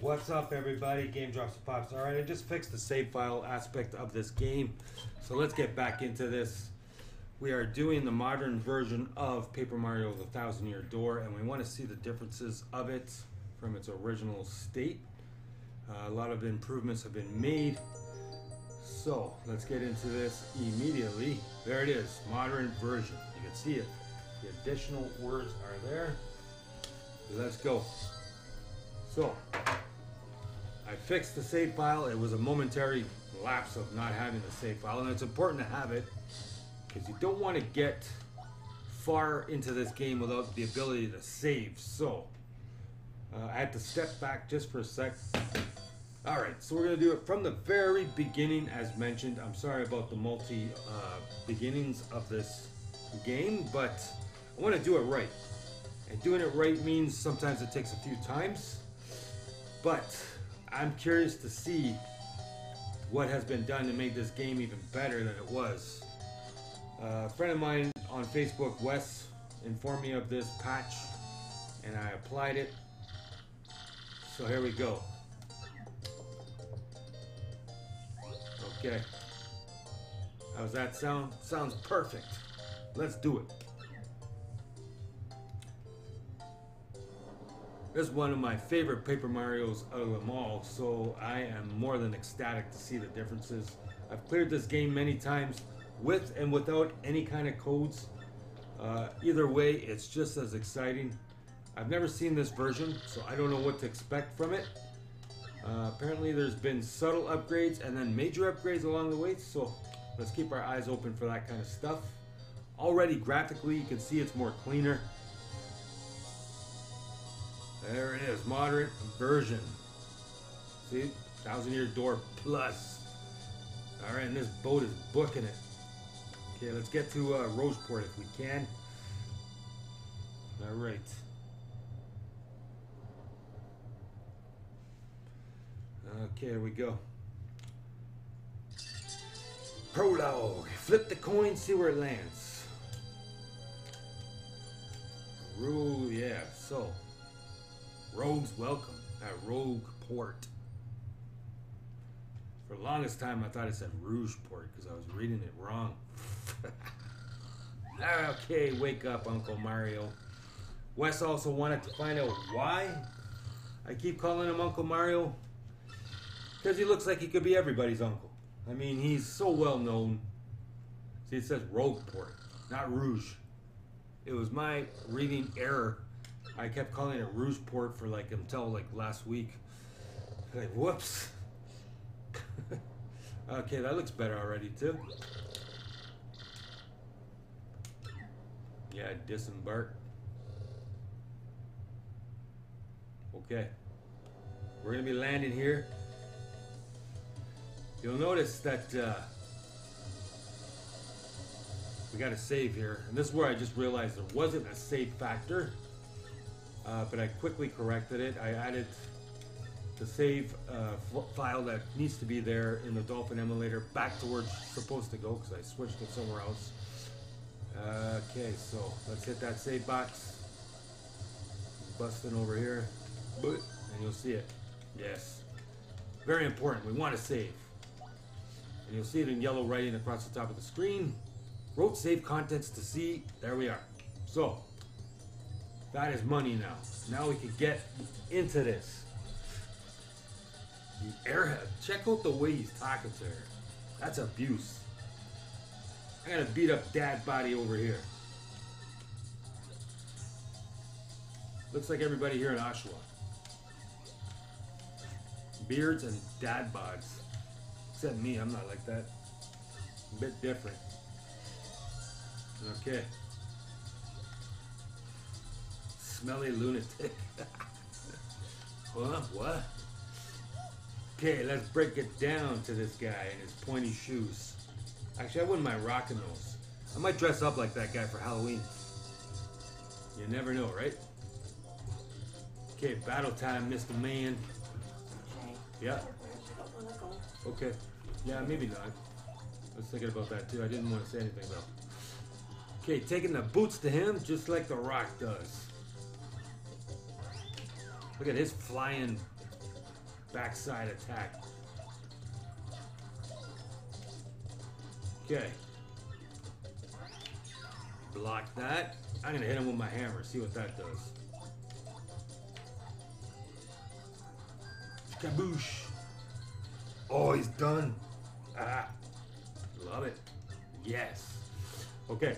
What's up, everybody? Game Drops and Pops. All right, I just fixed the save file aspect of this game. So let's get back into this. We are doing the modern version of Paper Mario The Thousand Year Door, and we want to see the differences of it from its original state. Uh, a lot of improvements have been made. So let's get into this immediately. There it is, modern version. You can see it. The additional words are there. Let's go. So, I fixed the save file. It was a momentary lapse of not having the save file, and it's important to have it because you don't want to get far into this game without the ability to save. So, uh, I had to step back just for a sec. All right, so we're gonna do it from the very beginning, as mentioned. I'm sorry about the multi uh, beginnings of this game, but I want to do it right. And doing it right means sometimes it takes a few times, but I'm curious to see what has been done to make this game even better than it was. Uh, a friend of mine on Facebook, Wes, informed me of this patch, and I applied it. So here we go. Okay. How's that sound? Sounds perfect. Let's do it. This is one of my favorite Paper Marios of them all, so I am more than ecstatic to see the differences. I've cleared this game many times with and without any kind of codes. Uh, either way, it's just as exciting. I've never seen this version, so I don't know what to expect from it. Uh, apparently, there's been subtle upgrades and then major upgrades along the way, so let's keep our eyes open for that kind of stuff. Already, graphically, you can see it's more cleaner. There it is, moderate version. See, Thousand Year Door Plus. All right, and this boat is booking it. Okay, let's get to uh, Roseport if we can. All right. Okay, here we go. Prologue. Flip the coin, see where it lands. Rule, yeah. So, Rogue's welcome at Rogue Port. For the longest time, I thought it said Rouge Port because I was reading it wrong. okay, wake up, Uncle Mario. Wes also wanted to find out why I keep calling him Uncle Mario. Because he looks like he could be everybody's uncle. I mean, he's so well known. See, it says Rogueport, not Rouge. It was my reading error. I kept calling it Rougeport for like until like last week. Like, whoops. okay, that looks better already too. Yeah, disembark. Okay. We're gonna be landing here. You'll notice that uh, we got a save here. And this is where I just realized there wasn't a save factor. Uh, but I quickly corrected it. I added the save uh, file that needs to be there in the Dolphin emulator back to where it's supposed to go because I switched it somewhere else. Okay, so let's hit that save box. Busting over here. And you'll see it. Yes. Very important. We want to save. And you'll see it in yellow writing across the top of the screen. Wrote save contents to see. There we are. So, that is money now. Now we can get into this. The airhead. Check out the way he's talking to her. That's abuse. I gotta beat up dad body over here. Looks like everybody here in Oshawa. Beards and dad bods. Except me, I'm not like that. A bit different. Okay. Smelly lunatic. what? What? Okay, let's break it down to this guy and his pointy shoes. Actually, I wouldn't mind rocking those. I might dress up like that guy for Halloween. You never know, right? Okay, battle time, Mr. Man. Yeah. Okay. Yeah, maybe not. I was thinking about that too. I didn't want to say anything though. Okay, taking the boots to him just like The Rock does. Look at his flying backside attack. Okay. Block that. I'm gonna hit him with my hammer, see what that does. Kaboosh. Oh, he's done. Ah. Love it. Yes. Okay.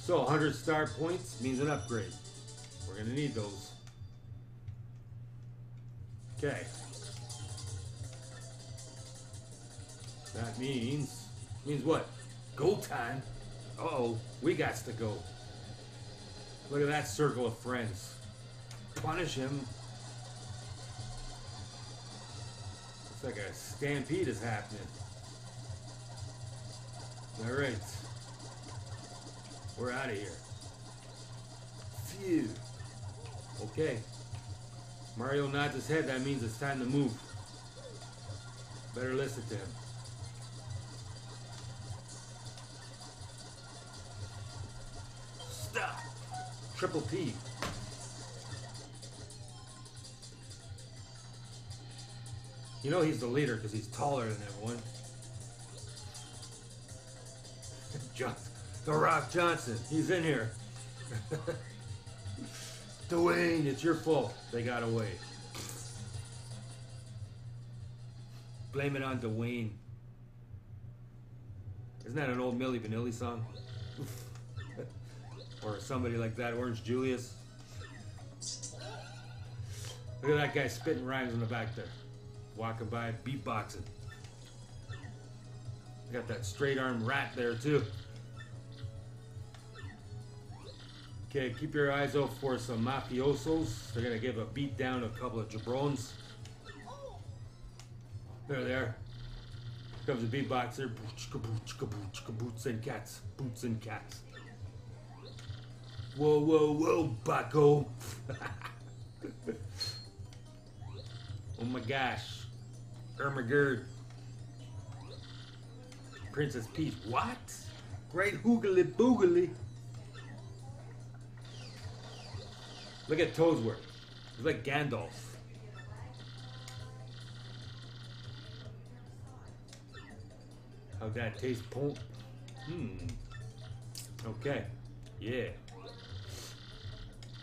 So 100 star points means an upgrade. We're going to need those. Okay. That means means what? Go time. Uh oh, we got to go. Look at that circle of friends. Punish him. Looks like a stampede is happening. All right. We're out of here. Phew. Okay. Mario nods his head. That means it's time to move. Better listen to him. Stop. Triple P. You know he's the leader because he's taller than everyone. John, the Rock Johnson, he's in here. Dwayne, it's your fault. They got away. Blame it on Dwayne. Isn't that an old Milli Vanilli song? or somebody like that, Orange Julius. Look at that guy spitting rhymes in the back there. Walking by, beatboxing. Got that straight arm rat there too. Okay, keep your eyes out for some mafiosos. They're gonna give a beat down a couple of jabrones. There they are. Here comes a beatboxer. Boots kaboots, kaboots, kaboots and cats. Boots and cats. Whoa, whoa, whoa, bucko. oh my gosh. Ermagerd. Princess Peach. What? Great hoogly boogly. Look at Toad's work. He's like Gandalf. How'd that taste, Punk? Hmm. Okay. Yeah.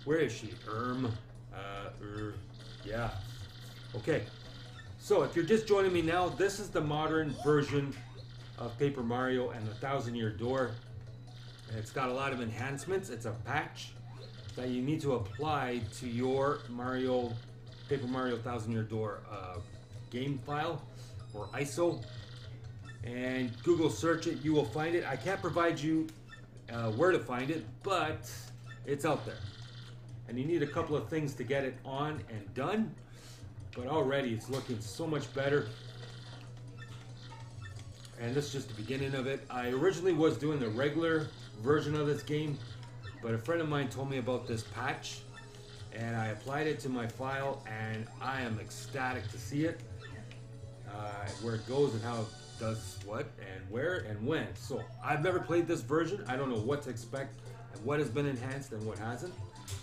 Where is she? Erm. Uh, er. Yeah. Okay. So, if you're just joining me now, this is the modern version of Paper Mario and the Thousand Year Door. It's got a lot of enhancements. It's a patch that you need to apply to your Mario, Paper Mario Thousand Year Door uh, game file or ISO. And Google search it, you will find it. I can't provide you uh, where to find it, but it's out there. And you need a couple of things to get it on and done. But already it's looking so much better. And this is just the beginning of it. I originally was doing the regular version of this game, but a friend of mine told me about this patch, and I applied it to my file, and I am ecstatic to see it, uh, where it goes and how it does what and where and when. So I've never played this version. I don't know what to expect and what has been enhanced and what hasn't.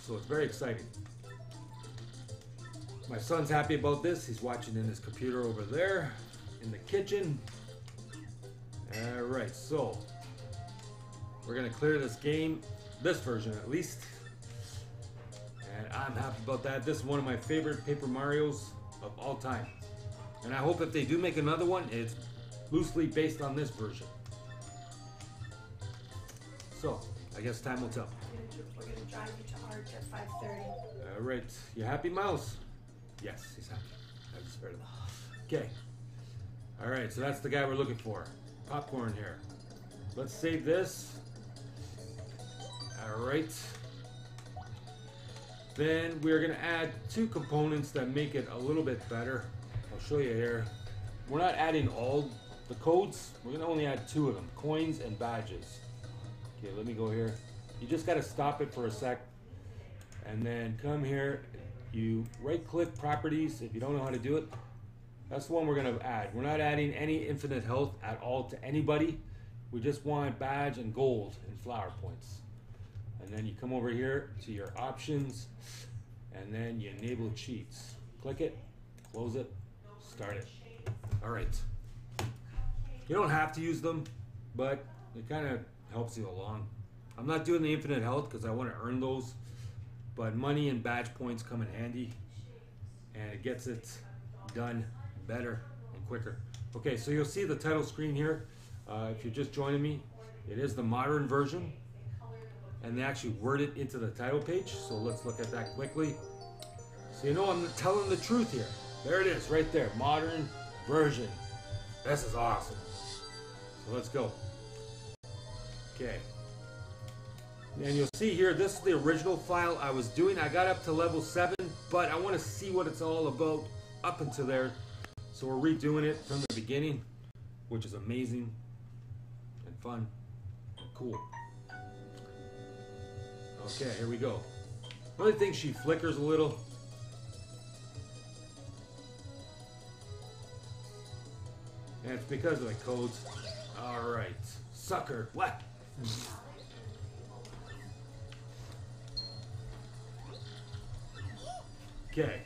So it's very exciting. My son's happy about this. He's watching in his computer over there in the kitchen. All right, so we're gonna clear this game, this version at least. And I'm happy about that. This is one of my favorite Paper Marios of all time. And I hope if they do make another one, it's loosely based on this version. So, I guess time will tell. We're gonna drive you to Arch at five thirty. All right, you happy, Mouse? Yes, he's happy. I just heard him. Okay. All right, so that's the guy we're looking for. Popcorn here. Let's save this. All right. Then we're gonna add two components that make it a little bit better. I'll show you here. We're not adding all the codes. We're gonna only add two of them, coins and badges. Okay, let me go here. You just gotta stop it for a sec. And then come here, you right click properties if you don't know how to do it. That's the one we're gonna add. We're not adding any infinite health at all to anybody. We just want badge and gold and flower points. And then you come over here to your options and then you enable cheats. Click it Close it. Start it. All right. You don't have to use them, but it kind of helps you along. I'm not doing the infinite health because I want to earn those, but money and badge points come in handy, and it gets it done better and quicker. Okay, so you'll see the title screen here. Uh, if you're just joining me, it is the modern version, and they actually word it into the title page. So let's look at that quickly. So you know I'm telling the truth here. There it is, right there, modern version. This is awesome. So let's go. Okay. And you'll see here, this is the original file I was doing. I got up to level 7, but I want to see what it's all about up until there. So we're redoing it from the beginning, which is amazing and fun and cool. Okay, here we go. Only thing, she flickers a little. And it's because of the codes. Alright. Sucker. What? Okay.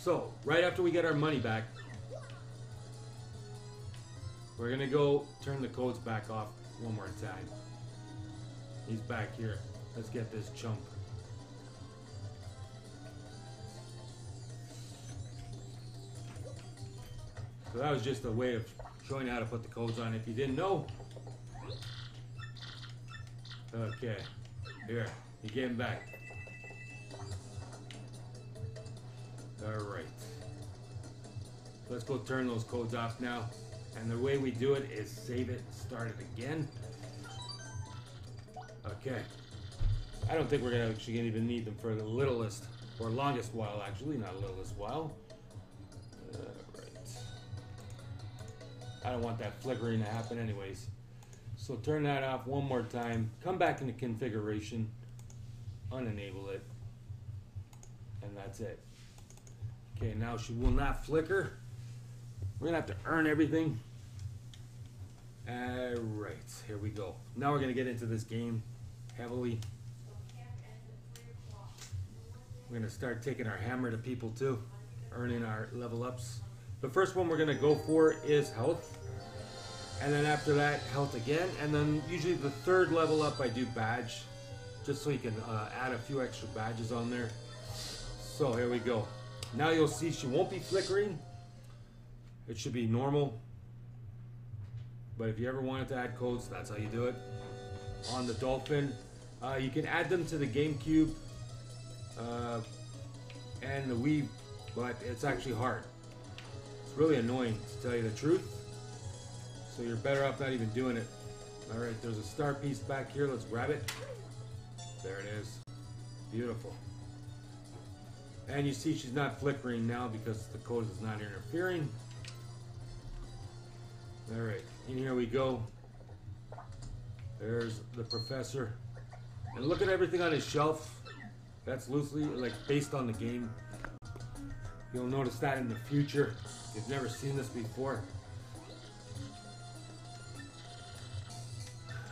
So, right after we get our money back, we're gonna go turn the codes back off one more time. He's back here. Let's get this chump. So that was just a way of showing you how to put the codes on if you didn't know. Okay. Here. You get him back. Alright. Let's go turn those codes off now. And the way we do it is save it, start it again. Okay. I don't think we're gonna actually gonna even need them for the littlest or longest while actually, not littlest while. Alright. I don't want that flickering to happen anyways. So turn that off one more time. Come back into configuration. Unenable it. And that's it. Okay, now she will not flicker. We're gonna have to earn everything. Alright, here we go. Now we're gonna get into this game heavily. We're gonna start taking our hammer to people too, earning our level ups. The first one we're gonna go for is health. And then after that, health again. And then usually the third level up I do badge. Just so you can uh, add a few extra badges on there. So here we go. Now you'll see she won't be flickering. It should be normal. But if you ever wanted to add codes, that's how you do it. On the Dolphin, uh, you can add them to the GameCube uh, and the Wii, but it's actually hard. It's really annoying to tell you the truth. So you're better off not even doing it. All right, there's a star piece back here. Let's grab it. There it is. Beautiful. And you see she's not flickering now because the code is not interfering. All right, and here we go. There's the professor. And look at everything on his shelf. That's loosely, like, based on the game. You'll notice that in the future. You've never seen this before.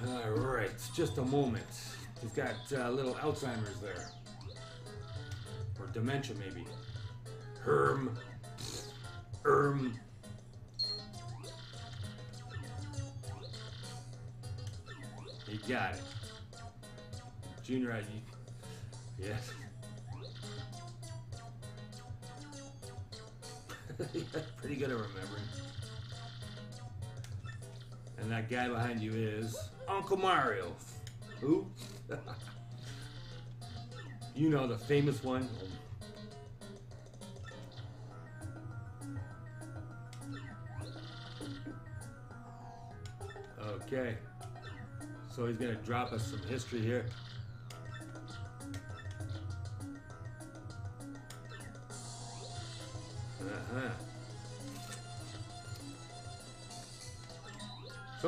Alright, just a moment. He's got a uh, little Alzheimer's there. Or dementia, maybe. Herm. Erm. You got it. Junior ID. Yes. Pretty good at remembering. And that guy behind you is Uncle Mario. Who? you know the famous one. Okay. So he's gonna drop us some history here.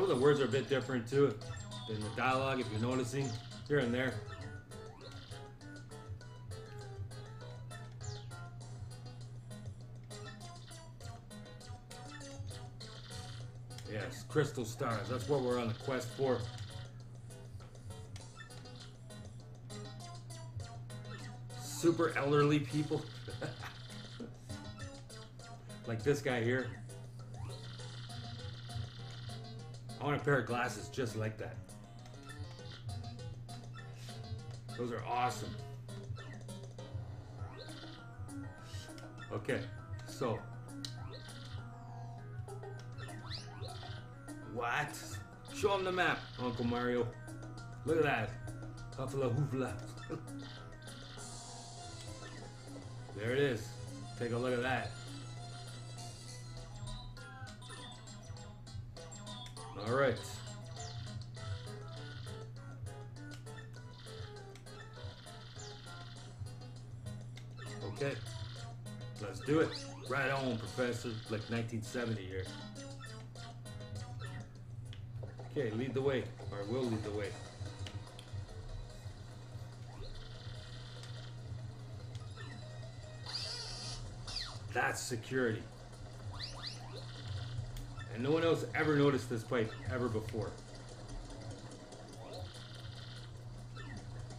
The words are a bit different too than the dialogue, if you're noticing, here and there. Yes, crystal stars. That's what we're on the quest for. Super elderly people. like this guy here. Want a pair of glasses just like that. Those are awesome. Okay, so. What? Show him the map, Uncle Mario. Look at that. Huffla hoofla. there it is. Take a look at that. All right. Okay. Let's do it. Right on, Professor. Like 1970 here. Okay, lead the way. Or will lead the way. That's security. And no one else ever noticed this pipe ever before.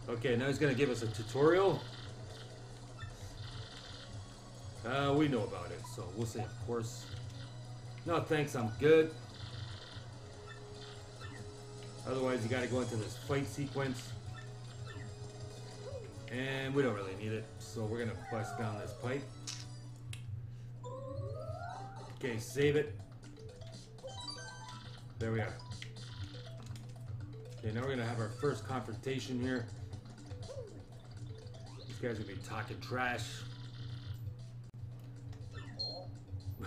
Okay, now he's gonna give us a tutorial. Uh, we know about it, so we'll say, of course. No, thanks, I'm good. Otherwise, you gotta go into this fight sequence. And we don't really need it, so we're gonna bust down this pipe. Okay, save it. There we are. Okay, now we're gonna have our first confrontation here. These guys are gonna be talking trash.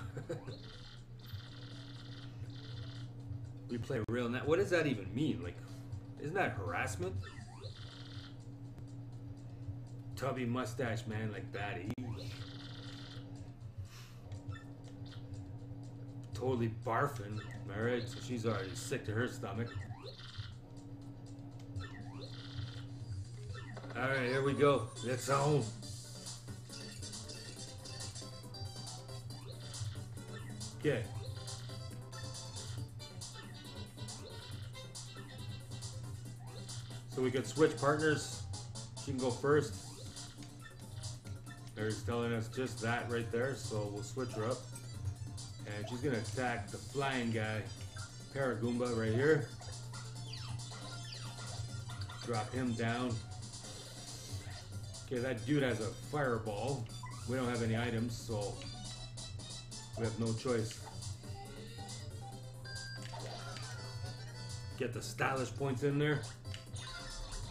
we play real now. What does that even mean? Like, isn't that harassment? Tubby mustache man like that. He totally barfing. Alright, so she's already sick to her stomach. Alright, here we go. It's on. Okay. So we could switch partners. She can go first. There's telling us just that right there, so we'll switch her up. And she's gonna attack the flying guy, Paragoomba, right here. Drop him down. Okay, that dude has a fireball. We don't have any items, so we have no choice. Get the stylish points in there.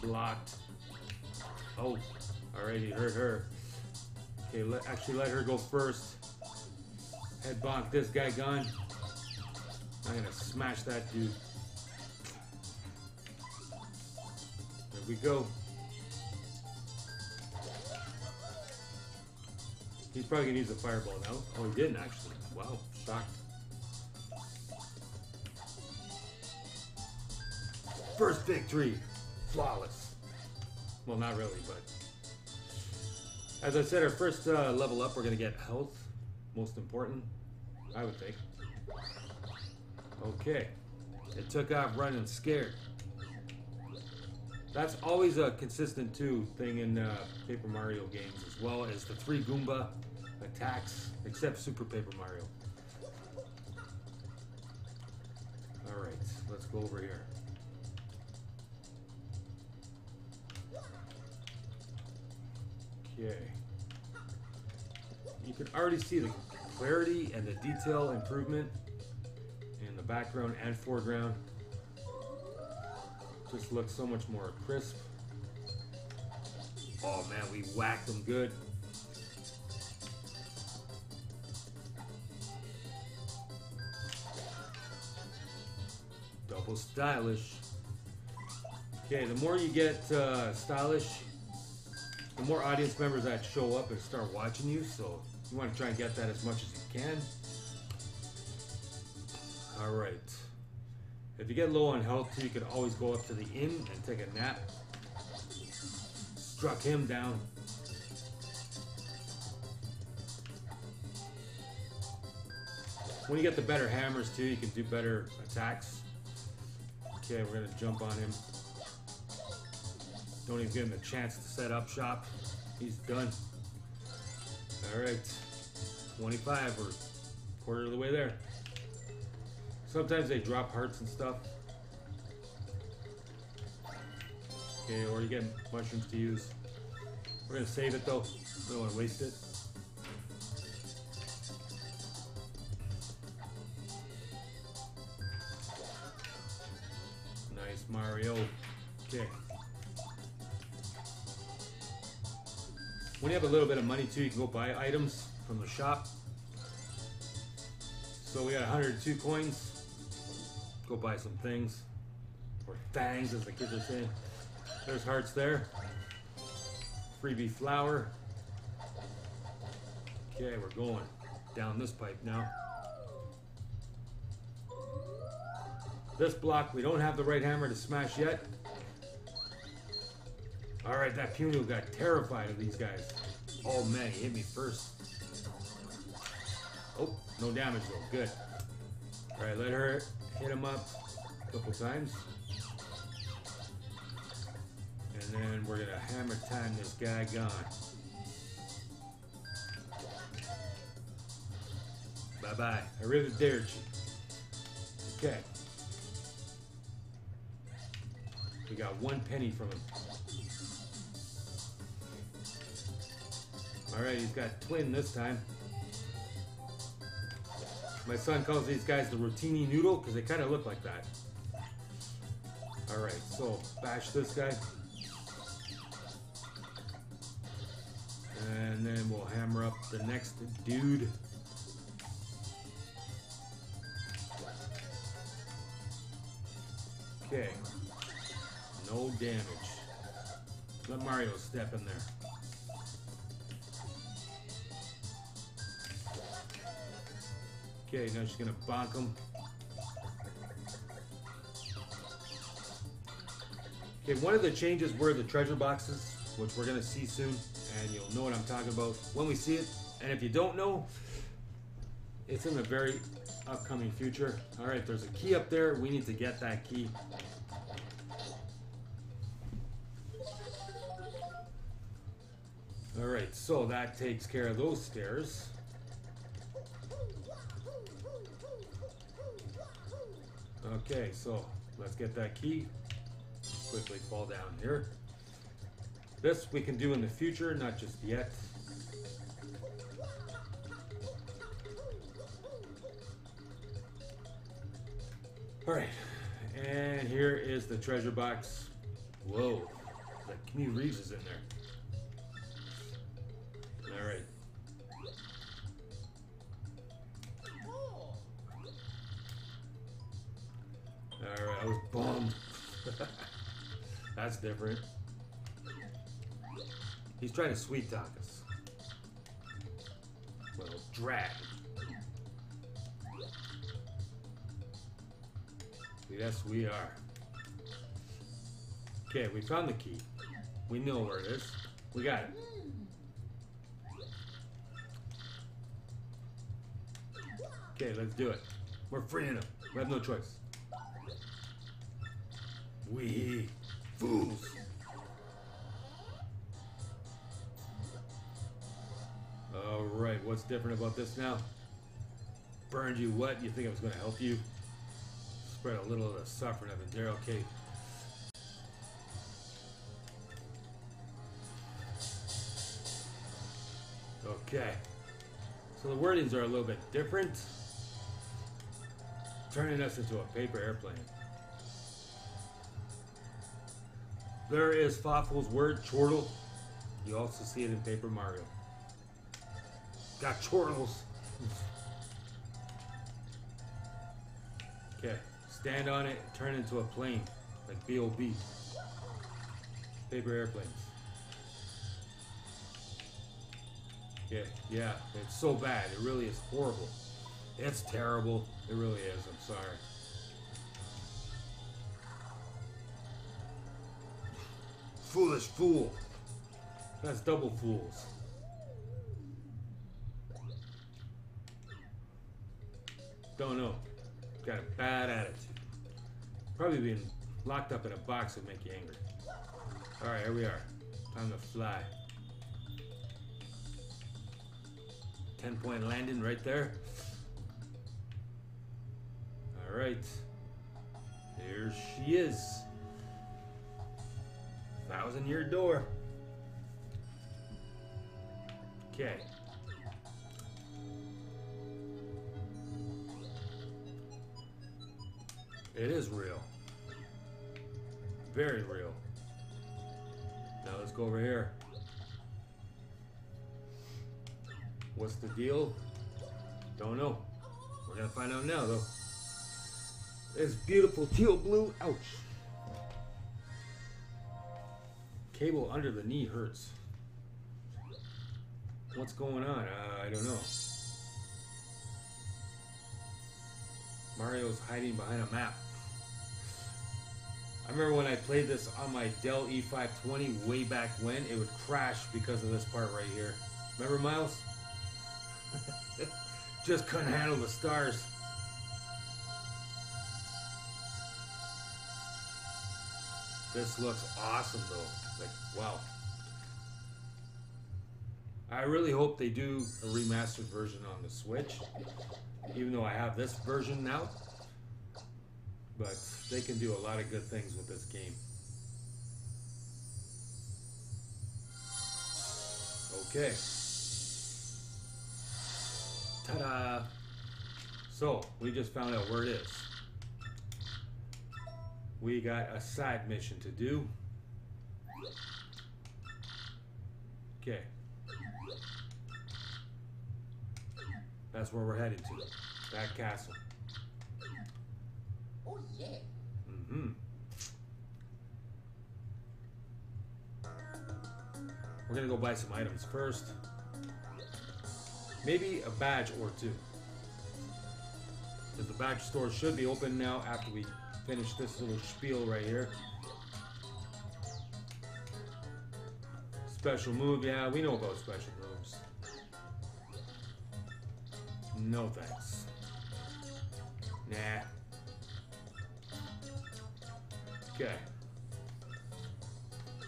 Blocked. Oh, already hurt her. Okay, let, actually let her go first. Head bonk this guy gone. I'm gonna smash that dude. There we go. He's probably gonna use a fireball now. Oh, he didn't actually. Wow, shocked. First victory, flawless. Well, not really, but as I said, our first uh, level up, we're gonna get health. Most important, I would think. Okay, it took off running scared. That's always a consistent too thing in uh, Paper Mario games, as well as the three Goomba attacks, except Super Paper Mario. All right, let's go over here. Okay. You can already see the clarity and the detail improvement in the background and foreground. Just looks so much more crisp. Oh man, we whacked them good. Double stylish. Okay, the more you get uh, stylish, the more audience members that show up and start watching you. So you want to try and get that as much as you can. All right. If you get low on health, you can always go up to the inn and take a nap. Struck him down. When you get the better hammers too, you can do better attacks. Okay, we're gonna jump on him. Don't even give him a chance to set up shop. He's done. All right, 25 or quarter of the way there. Sometimes they drop hearts and stuff. Okay, or you get mushrooms to use. We're gonna save it though. We Don't want to waste it. Nice Mario. Okay. When you have a little bit of money too, you can go buy items from the shop. So we got 102 coins. Go buy some things. Or fangs, as the kids are saying. There's hearts there. Freebie flower. Okay, we're going down this pipe now. This block, we don't have the right hammer to smash yet. Alright, that Punio got terrified of these guys. Oh man, he hit me first. Oh, no damage though, good. Alright, let her hit him up a couple times. And then we're gonna hammer time this guy gone. Bye bye. I really dared you. Okay. We got one penny from him. Alright, he's got twin this time. My son calls these guys the rotini noodle because they kind of look like that. Alright, so bash this guy. And then we'll hammer up the next dude. Okay. No damage. Let Mario step in there. Okay, now she's gonna bonk him. Okay, one of the changes were the treasure boxes, which we're gonna see soon, and you'll know what I'm talking about when we see it. And if you don't know, it's in the very upcoming future. All right, there's a key up there. We need to get that key. All right, so that takes care of those stairs. Okay, so let's get that key. Quickly fall down here. This we can do in the future, not just yet. Alright, and here is the treasure box. Whoa, the Keanu Reeves is in there. Bummed. That's different. He's trying to sweet talk us. Well, drag. Yes, we are. Okay, we found the key. We know where it is. We got it. Okay, let's do it. We're freeing him. We have no choice. We fools. All right, what's different about this now? Burned you what? You think I was going to help you? Spread a little of the suffering of it Daryl okay? Okay. So the wordings are a little bit different. Turning us into a paper airplane. There is Fawful's word, chortle. You also see it in Paper Mario. Got chortles. Okay, stand on it, turn into a plane, like B.O.B. Paper airplanes. Yeah, yeah, it's so bad. It really is horrible. It's terrible. It really is. I'm sorry. Foolish fool. That's double fools. Don't know. Got a bad attitude. Probably being locked up in a box would make you angry. Alright, here we are. Time to fly. 10 point landing right there. All right. There she is. Thousand year door. Okay. It is real. Very real. Now let's go over here. What's the deal? Don't know. We're gonna find out now though. It's beautiful teal blue. Ouch. Cable under the knee hurts. What's going on? Uh, I don't know. Mario's hiding behind a map. I remember when I played this on my Dell E520 way back when, it would crash because of this part right here. Remember, Miles? Just couldn't handle the stars. This looks awesome though. Like, wow. I really hope they do a remastered version on the Switch, even though I have this version now. But they can do a lot of good things with this game. Okay. Ta-da! So, we just found out where it is. We got a side mission to do. Okay. That's where we're headed to. That castle. Oh yeah. Mm-hmm. We're gonna go buy some items first. Maybe a badge or two. Because the badge store should be open now after we finish this little spiel right here. Special move, yeah, we know about special moves. No thanks. Nah. Okay.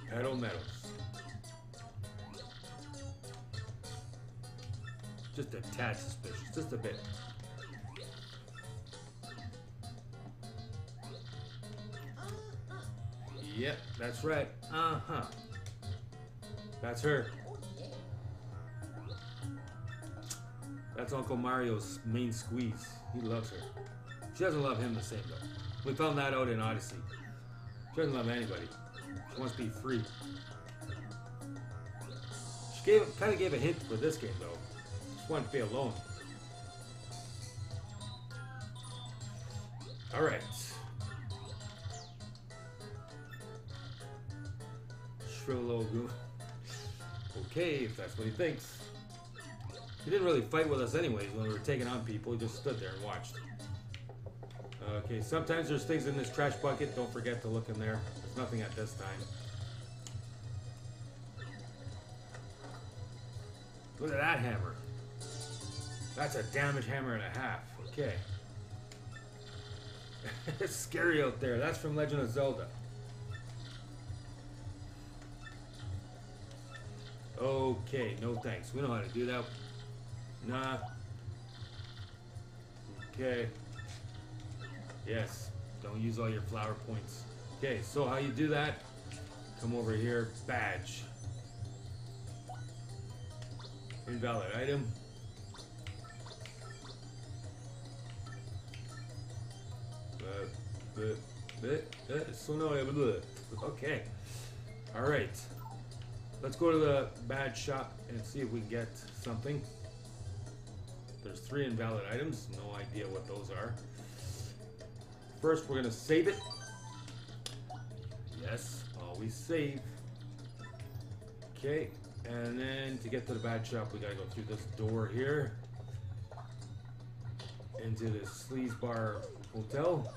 Pedal metals. Just a tad suspicious, just a bit. Yep, that's right. Uh huh. That's her. That's Uncle Mario's main squeeze. He loves her. She doesn't love him the same though. We found that out in Odyssey. She doesn't love anybody. She wants to be free. She gave kind of gave a hint for this game though. Just wanted to be alone. All right. Goo. Okay, if that's what he thinks. He didn't really fight with us anyways when we were taking on people. He just stood there and watched. Okay, sometimes there's things in this trash bucket. Don't forget to look in there. There's nothing at this time. Look at that hammer. That's a damage hammer and a half. Okay. it's scary out there. That's from Legend of Zelda. Okay, no thanks. We know how to do that. Nah. Okay. Yes. Don't use all your flower points. Okay, so how you do that? Come over here. Badge. Invalid item. Uh, uh, uh, okay. All right. Let's go to the bad shop and see if we can get something. There's three invalid items. No idea what those are. First, we're gonna save it. Yes, always save. Okay, and then to get to the bad shop, we gotta go through this door here into the Sleaze Bar Hotel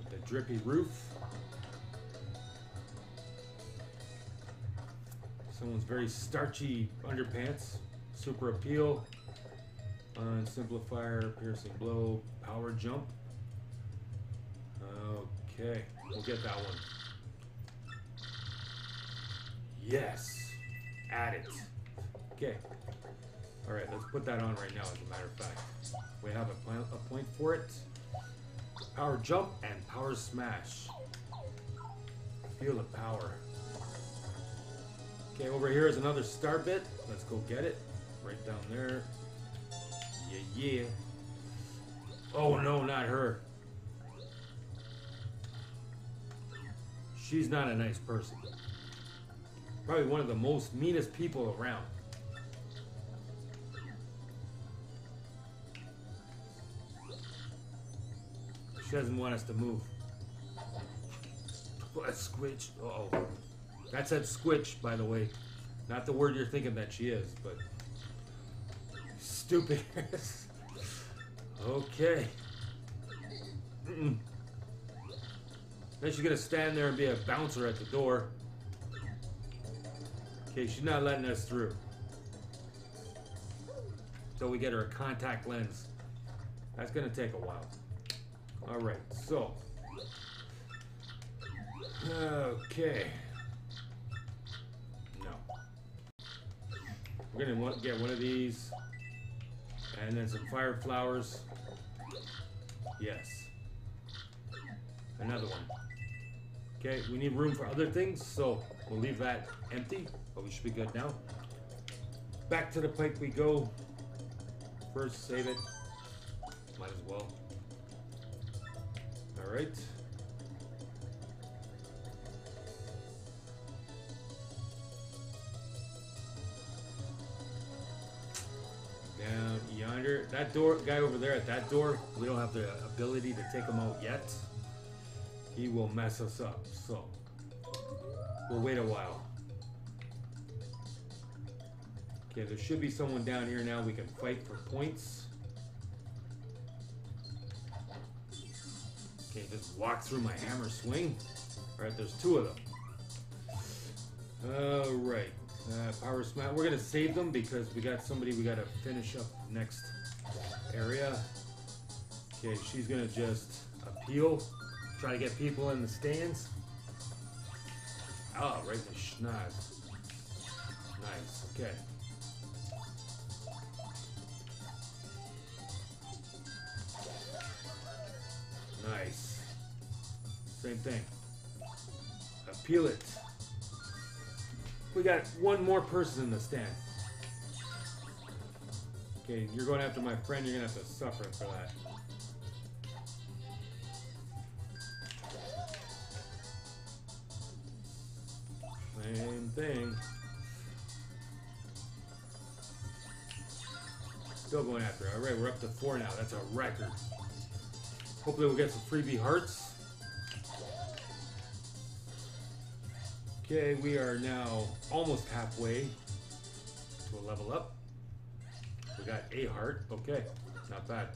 with the drippy roof. Someone's very starchy underpants. Super appeal. Unsimplifier, piercing blow, power jump. Okay, we'll get that one. Yes, add it. Okay, Alright, let's put that on right now, as a matter of fact. We have a, a point for it. Power jump and power smash. Feel the power. Okay, over here is another star bit. Let's go get it. Right down there. Yeah, yeah. Oh no, not her. She's not a nice person. Probably one of the most meanest people around. She doesn't want us to move. What squitch? Uh oh. That's that squitch, by the way. Not the word you're thinking that she is, but. Stupid. okay. Then she's gonna stand there and be a bouncer at the door. Okay, she's not letting us through. So we get her a contact lens. That's gonna take a while. Alright, so. Okay. We're gonna want, get one of these. And then some fire flowers. Yes. Another one. Okay, we need room for other things, so we'll leave that empty, but we should be good now. Back to the pipe we go. First, save it. Might as well. Alright. Down yonder. That door, guy over there at that door, we don't have the ability to take him out yet. He will mess us up, so we'll wait a while. Okay, there should be someone down here now we can fight for points. Okay, just walk through my hammer swing. Alright, there's two of them. Alright. Uh, power smash. We're gonna save them because we got somebody we gotta finish up next area. Okay, she's gonna just appeal. Try to get people in the stands. Oh, right in the schnoz. Nice, okay. Nice. Same thing. Appeal it. We got one more person in the stand. Okay, you're going after my friend, you're gonna have to suffer for that. Same thing. Still going after. Alright, we're up to four now. That's a record. Hopefully we'll get some freebie hearts. Okay, we are now almost halfway to a level up. We got a heart. Okay, not bad.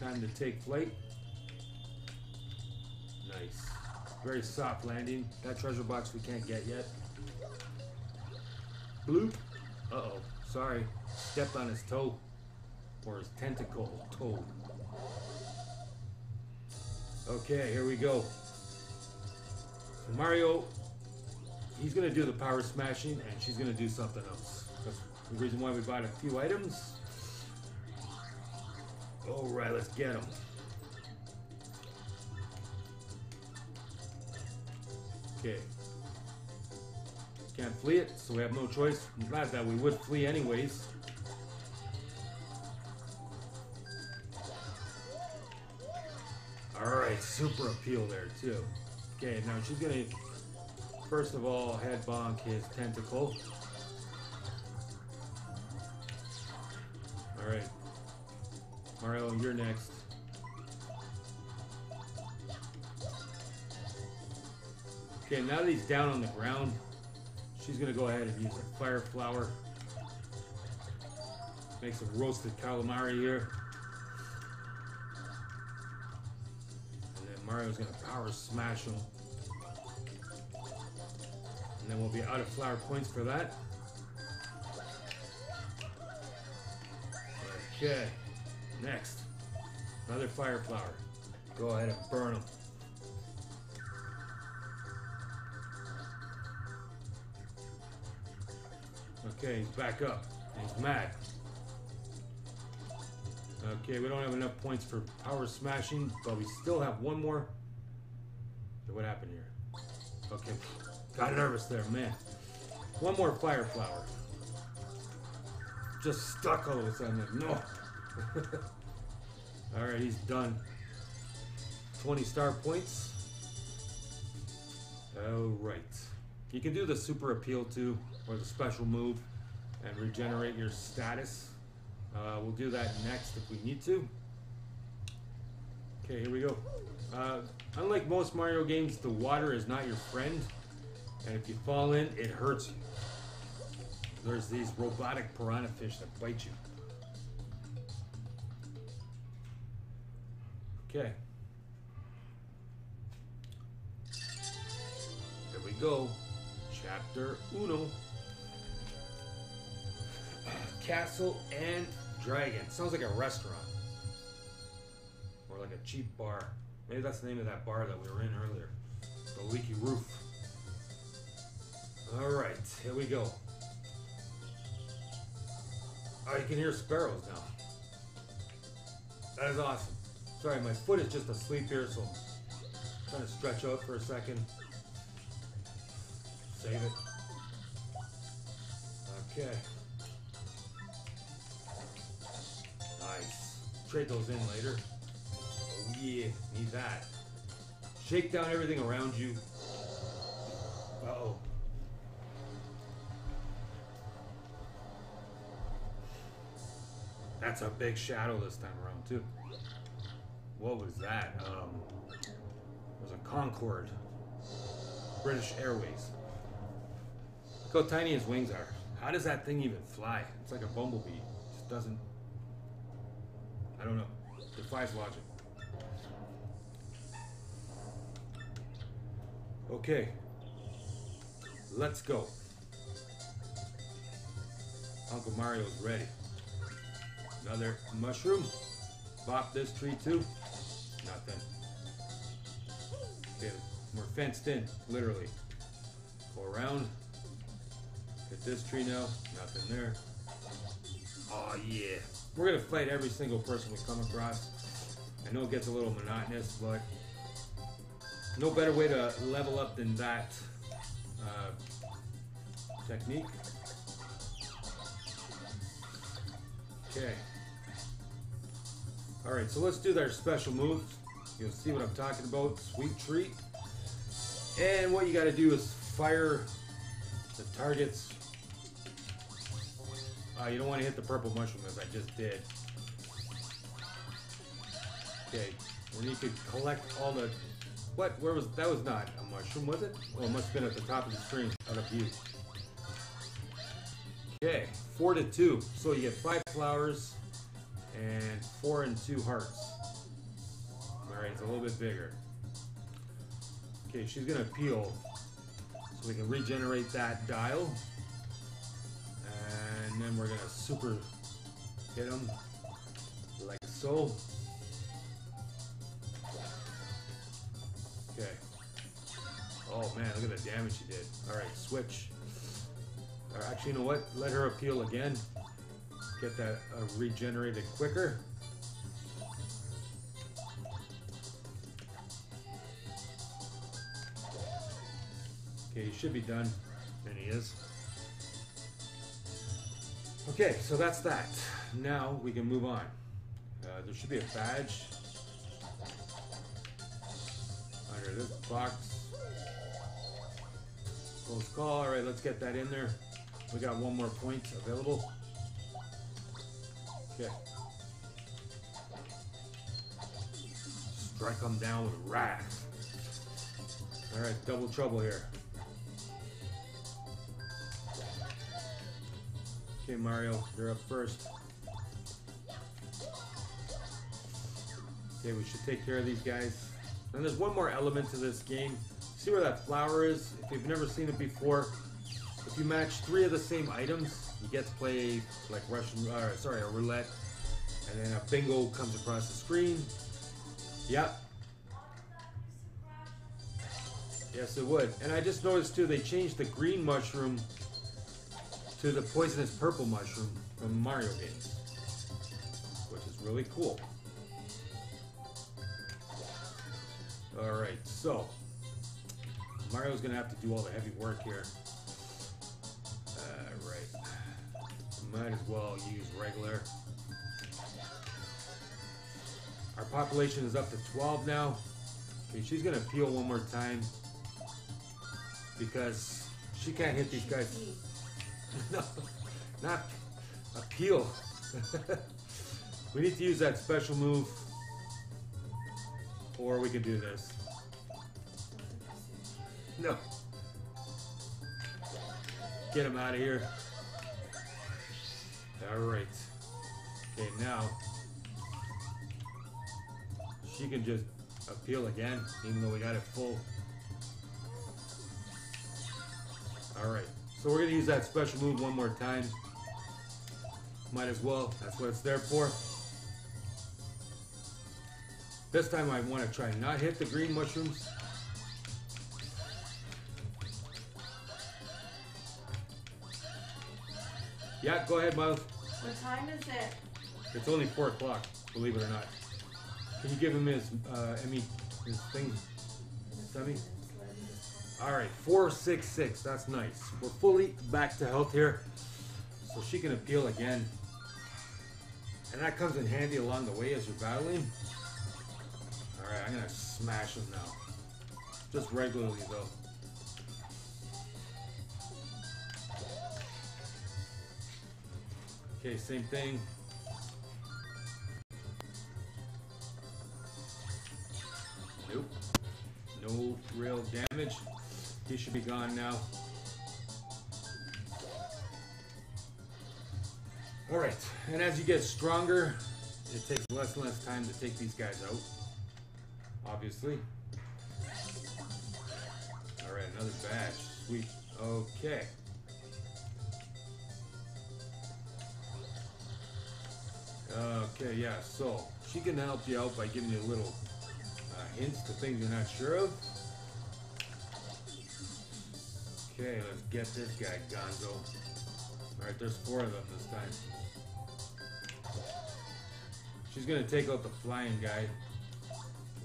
Time to take flight. Nice. Very soft landing. That treasure box we can't get yet. Bloop. Uh-oh. Sorry. Stepped on his toe. Or his tentacle toe. Okay, here we go. Mario, he's gonna do the power smashing, and she's gonna do something else. That's the reason why we bought a few items. All right, let's get them. Okay. Can't flee it, so we have no choice. Not that we would flee anyways. Alright, super appeal there too. Okay, now she's gonna first of all head bonk his tentacle. Alright. Mario, you're next. Okay, now that he's down on the ground, she's gonna go ahead and use a fire flower. Make some roasted calamari here. And then Mario's gonna power smash him. And then we'll be out of flower points for that. Okay, next. Another fire flower. Go ahead and burn them. Okay, he's back up. He's mad. Okay, we don't have enough points for power smashing, but we still have one more. What happened here? Okay, got nervous there, man. One more fire flower. Just stuck all of a sudden. No. Alright, he's done. 20 star points. Alright. You can do the super appeal too, or the special move, and regenerate your status. Uh, we'll do that next if we need to. Okay, here we go. Uh, unlike most Mario games, the water is not your friend, and if you fall in, it hurts you. There's these robotic piranha fish that bite you. Okay. Here we go. Chapter Uno. Castle and Dragon. Sounds like a restaurant. Or like a cheap bar. Maybe that's the name of that bar that we were in earlier. The leaky roof. Alright, here we go. You can hear sparrows now. That is awesome. Sorry, my foot is just asleep here, so I'm trying to stretch out for a second. Save it. Okay. Nice. Trade those in later. Oh yeah, need that. Shake down everything around you. That's a big shadow this time around too. What was that? Um, it was a Concorde. British Airways. Look how tiny his wings are. How does that thing even fly? It's like a bumblebee. It just doesn't. I don't know. Defies logic. Okay. Let's go. Uncle Mario's ready. Another mushroom. Bop this tree too. Nothing. Okay, we're fenced in, literally. Go around. Hit this tree now. Nothing there. Oh yeah. We're gonna fight every single person we come across. I know it gets a little monotonous, but no better way to level up than that uh, technique. Okay. Alright, so let's do our special moves. You'll see what I'm talking about. Sweet treat. And what you gotta do is fire the targets. Uh, you don't want to hit the purple mushroom as I just did. Okay, we need to collect all the... What? Where was... That was not a mushroom, was it? Well, it must have been at the top of the screen, out of view. Okay, four to two. So you get five flowers and four and two hearts. Alright, it's a little bit bigger. Okay, she's gonna peel so we can regenerate that dial. And then we're gonna super hit them like so. Okay. Oh man, look at the damage she did. Alright, switch. Or actually, you know what? Let her appeal again. Get that uh, regenerated quicker. Okay, he should be done. And he is. Okay, so that's that. Now we can move on. Uh, there should be a badge under this box. Close call. All right, let's get that in there. We got one more point available. Okay. Strike them down with wrath. All right, double trouble here. Okay, Mario, you're up first. Okay, we should take care of these guys. And there's one more element to this game. See where that flower is? If you've never seen it before, if you match three of the same items, you get to play like Russian, uh, sorry, a roulette, and then a bingo comes across the screen. Yep. Yes, it would. And I just noticed too, they changed the green mushroom to the poisonous purple mushroom from Mario games, which is really cool. Alright, so Mario's gonna have to do all the heavy work here. Might as well use regular. Our population is up to 12 now. Okay, she's gonna peel one more time. Because she can't hit these guys. no, not appeal. we need to use that special move. Or we could do this. No. Get him out of here. Alright. Okay, now. She can just appeal again, even though we got it full. Alright. So we're going to use that special move one more time. Might as well. That's what it's there for. This time I want to try not hit the green mushrooms. Yeah, go ahead, Miles. What time is it? It's only 4 o'clock, believe it or not. Can you give him his, uh, Emmy, his thing? Semi? Alright, 466. That's nice. We're fully back to health here. So she can appeal again. And that comes in handy along the way as you're battling. Alright, I'm gonna smash him now. Just regularly though. Okay, same thing. Nope. No real damage. He should be gone now. Alright, and as you get stronger, it takes less and less time to take these guys out. Obviously. Alright, another badge. Sweet. Okay. Okay, yeah, so she can help you out by giving you little uh, hints to things you're not sure of. Okay, let's get this guy, Gonzo. Alright, there's four of them this time. She's gonna take out the flying guy.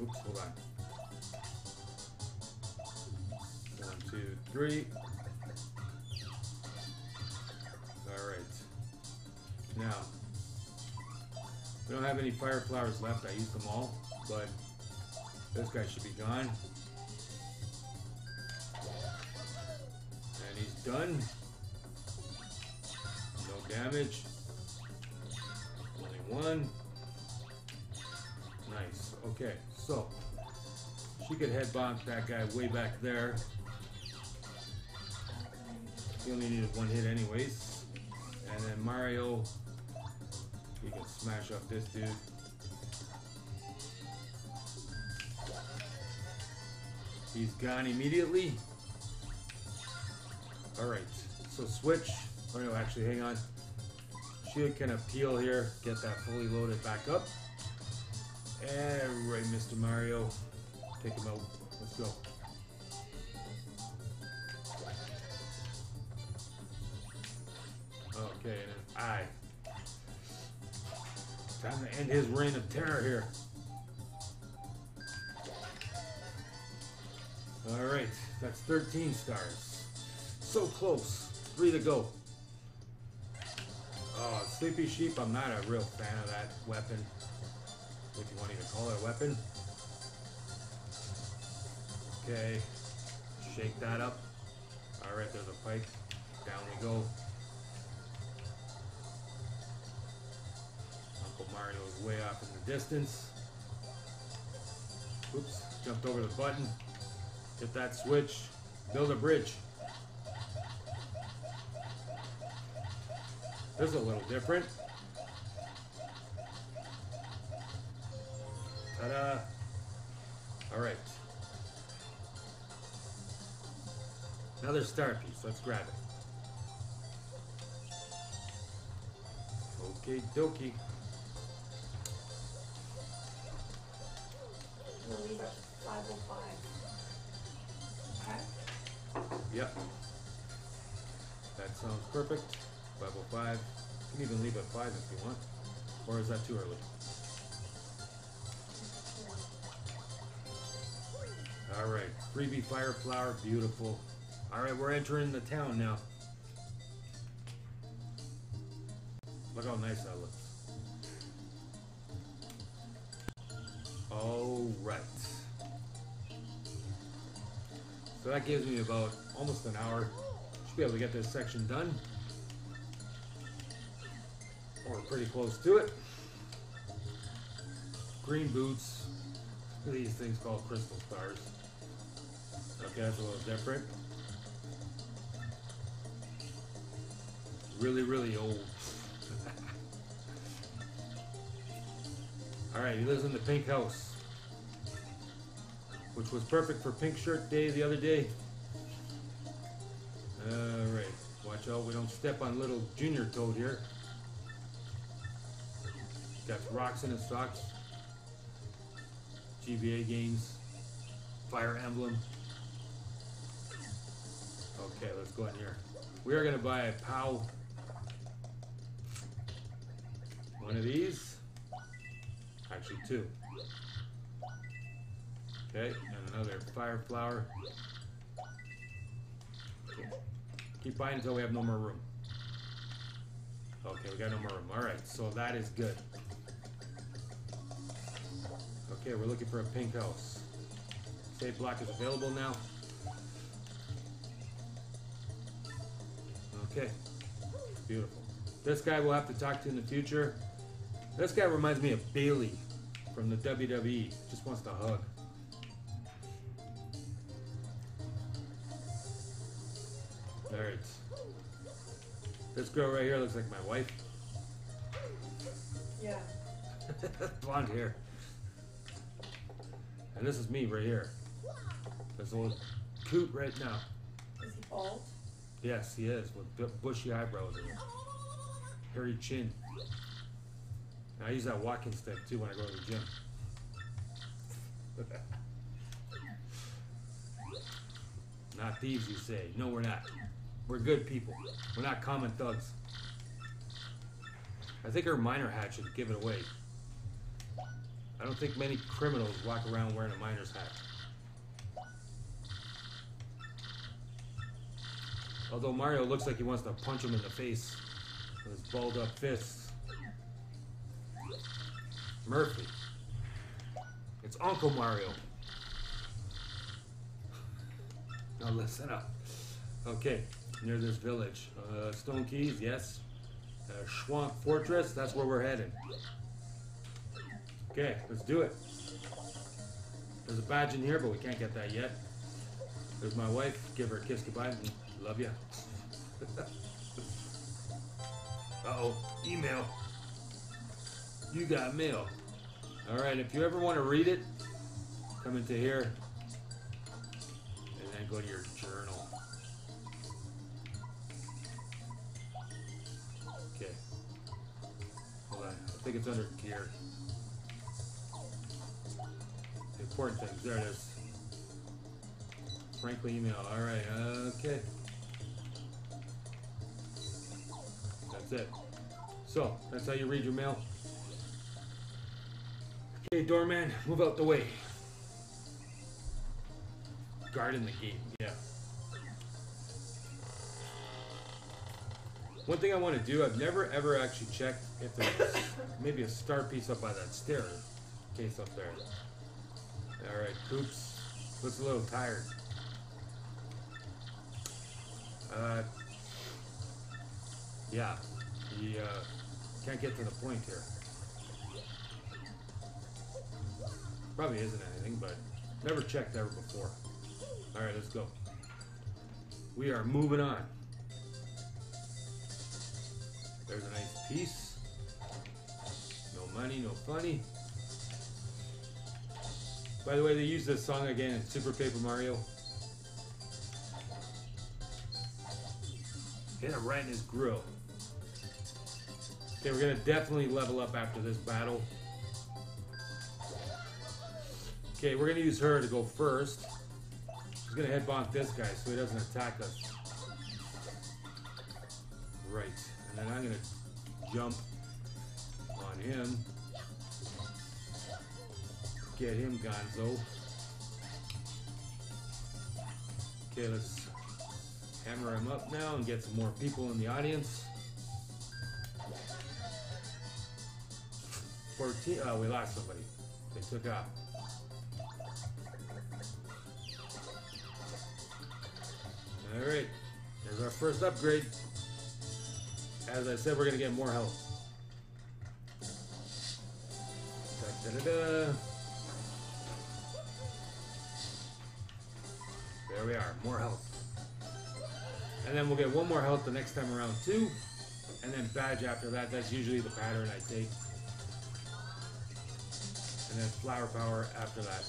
Oops, hold on. One, two, three. Alright. Now, we don't have any fire flowers left. I used them all, but this guy should be gone. And he's done. No damage. Only one. Nice. Okay, so she could head bonk that guy way back there. He only needed one hit anyways. And then Mario, he can smash up this dude. He's gone immediately. Alright, so switch. Oh no, actually, hang on. She can appeal here, get that fully loaded back up. Alright, Mr. Mario. Take him out. Let's go. Okay, and. Time to end his reign of terror here. Alright, that's 13 stars. So close. Three to go. Oh, Sleepy Sheep, I'm not a real fan of that weapon. If you want to even call it a weapon. Okay. Shake that up. Alright, there's a pipe. Down we go. Mario is way off in the distance. Oops, jumped over the button. Hit that switch. Build a bridge. This is a little different. Ta-da! Alright. Another star piece. Let's grab it. Okay, dokie. Five five. Okay? Yep. That sounds perfect. 505. You can even leave at 5 if you want. Or is that too early? Alright, freebie fire flower, beautiful. Alright, we're entering the town now. Look how nice that looks. So that gives me about almost an hour. Should be able to get this section done. Or pretty close to it. Green boots. These things called crystal stars. Okay, that's a little different. Really, really old. Alright, he lives in the pink house. Which was perfect for pink shirt day the other day. Alright, watch out we don't step on little junior toad here. Got rocks in his socks. GBA games. Fire Emblem. Okay, let's go in here. We are gonna buy a POW. One of these. Actually two. Okay, and another fire flower. Okay. Keep buying until we have no more room. Okay, we got no more room. Alright, so that is good. Okay, we're looking for a pink house. Save block is available now. Okay, beautiful. This guy we'll have to talk to in the future. This guy reminds me of Bayley from the WWE. Just wants to hug. This girl right here looks like my wife. Yeah. Blonde hair. And this is me right here. This old coot right now. Is he bald? Yes, he is, with bu- bushy eyebrows and hairy chin. And I use that walking stick too when I go to the gym. not thieves, you say. No, we're not. We're good people. We're not common thugs. I think our miner hat should give it away. I don't think many criminals walk around wearing a miner's hat. Although Mario looks like he wants to punch him in the face with his balled up fists. Murphy. It's Uncle Mario. Now listen up. Okay, near this village. Uh, Stone Keys, yes. Uh, Shhwonk Fortress, that's where we're headed. Okay, let's do it. There's a badge in here, but we can't get that yet. There's my wife. Give her a kiss goodbye. Love ya. Uh-oh. Email. You got mail. Alright, if you ever want to read it, come into here. And then go to your journal. Okay. Hold on. I think it's under gear. Important things. There it is. Frankly email. Alright, okay. That's it. So, that's how you read your mail. Okay, doorman, move out the way. Guarding the gate, yeah. One thing I want to do, I've never ever actually checked if there's maybe a star piece up by that stair case up there. Alright, Koops. Looks a little tired. Uh, yeah, he uh, can't get to the point here. Probably isn't anything, but never checked ever before. Alright, let's go. We are moving on. There's a nice piece. No money, no funny. By the way, they use this song again in Super Paper Mario. Hit a right in his grill. Okay, we're gonna definitely level up after this battle. Okay, we're gonna use her to go first. She's gonna head bonk this guy so he doesn't attack us. Right, and then I'm gonna jump on him. Get him gonzo. Okay, let's hammer him up now and get some more people in the audience. 14, oh, we lost somebody. They took off. Alright, there's our first upgrade. As I said, we're gonna get more health. Da, da, da, da. There we are, more health. And then we'll get one more health the next time around too. And then badge after that, that's usually the pattern I take. And then flower power after that.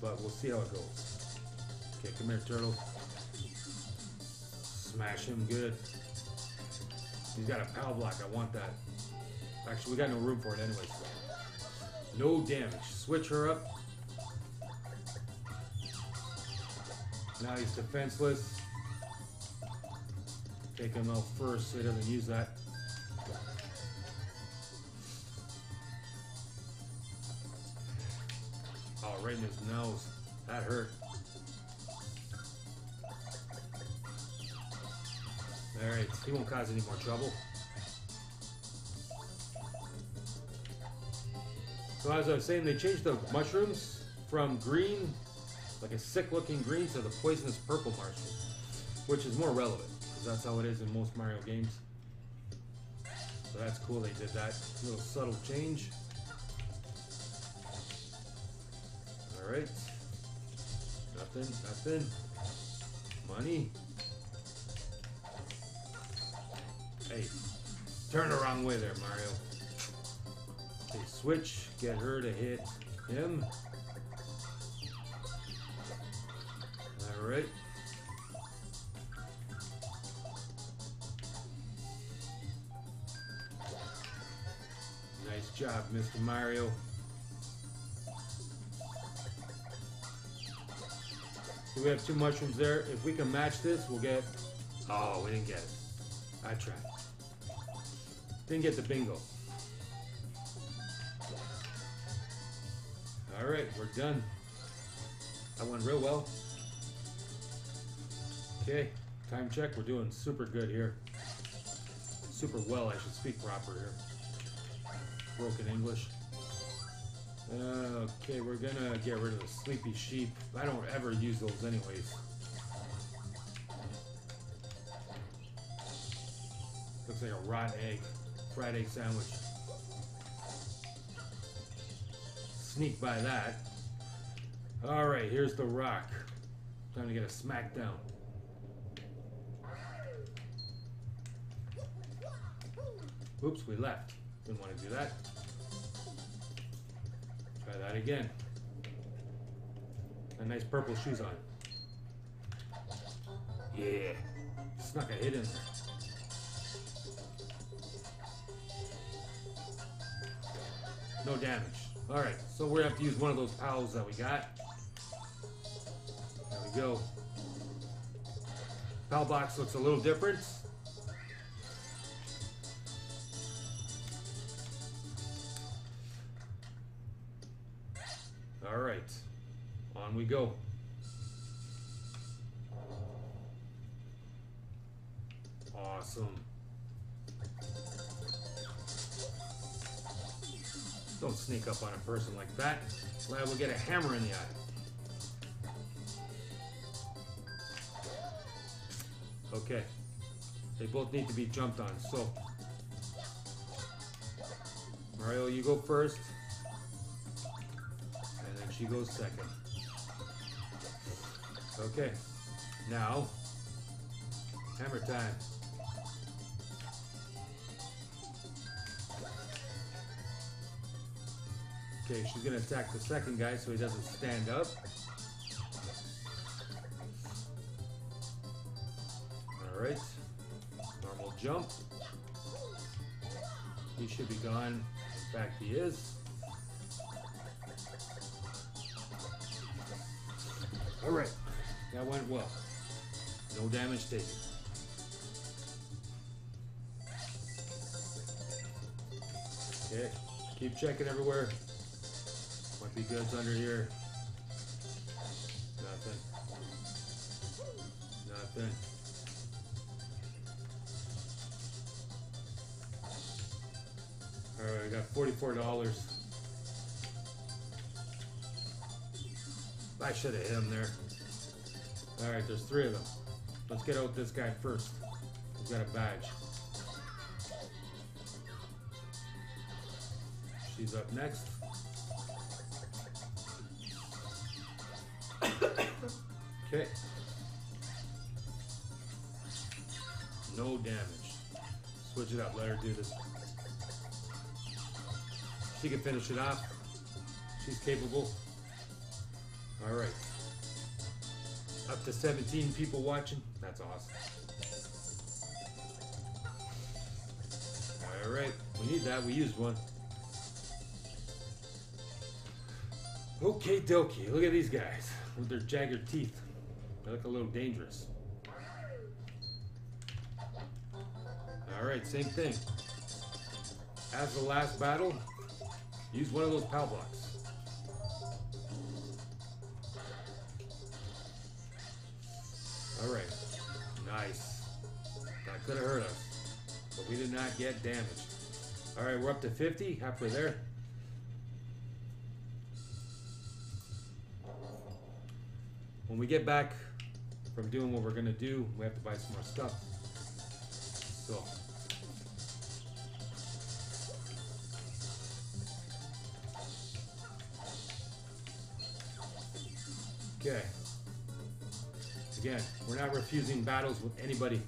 But we'll see how it goes. Okay, come here, turtle. Smash him good. He's got a power block. I want that. Actually, we got no room for it anyway. So. No damage. Switch her up. Now he's defenseless. Take him out first so he doesn't use that. Oh, right in his nose. That hurt. Alright, he won't cause any more trouble. So as I was saying, they changed the mushrooms from green, like a sick looking green, to the poisonous purple mushroom. Which is more relevant, because that's how it is in most Mario games. So that's cool they did that. Little subtle change. Alright. Nothing, nothing. Money. Hey, turn the wrong way there, Mario. Okay, switch, get her to hit him. Alright. Nice job, Mr. Mario. So we have two mushrooms there. If we can match this, we'll get... Oh, we didn't get it. I tried. Didn't get the bingo. Alright, we're done. That went real well. Okay, time check. We're doing super good here. Super well, I should speak proper here. Broken English. Uh, okay, we're gonna get rid of the sleepy sheep. I don't ever use those anyways. Looks like a rotten egg. Fried egg sandwich. Sneak by that. Alright, here's the rock. Time to get a smackdown. Oops, we left. Didn't want to do that. Try that again. A nice purple shoes on. Yeah. Snuck a hit in there. No damage. Alright, so we're gonna have to use one of those POWs that we got. There we go. POW box looks a little different. Alright, on we go. Sneak up on a person like that. Well, we'll get a hammer in the eye. Okay. They both need to be jumped on, so. Mario, you go first. And then she goes second. Okay. Now, hammer time. Okay, she's gonna attack the second guy so he doesn't stand up. Alright. Normal jump. He should be gone. In fact, he is. Alright. That went well. No damage taken. Okay. Keep checking everywhere. Be goods under here. Nothing. Nothing. Alright, I got forty-four dollars. I should have hit him there. Alright, there's three of them. Let's get out this guy first. He's got a badge. She's up next. Okay. No damage. Switch it up. Let her do this. She can finish it off. She's capable. All right. Up to 17 people watching. That's awesome. All right. We need that. We used one. Okay, dokie. Look at these guys with their jagged teeth. They look a little dangerous. All right, same thing. As the last battle, use one of those POW blocks. All right, nice. That could have hurt us, but we did not get damaged. All right, we're up to 50, halfway there. When we get back from doing what we're gonna do, we have to buy some more stuff. So. Okay. Again, we're not refusing battles with anybody.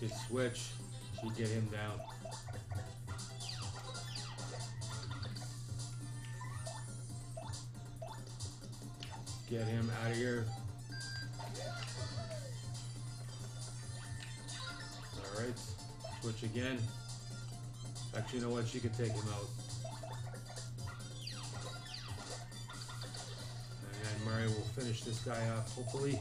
Kid switch. She get him down. Get him out of here. Alright. Switch again. Actually, you know what? She could take him out. And Mario will finish this guy off, hopefully.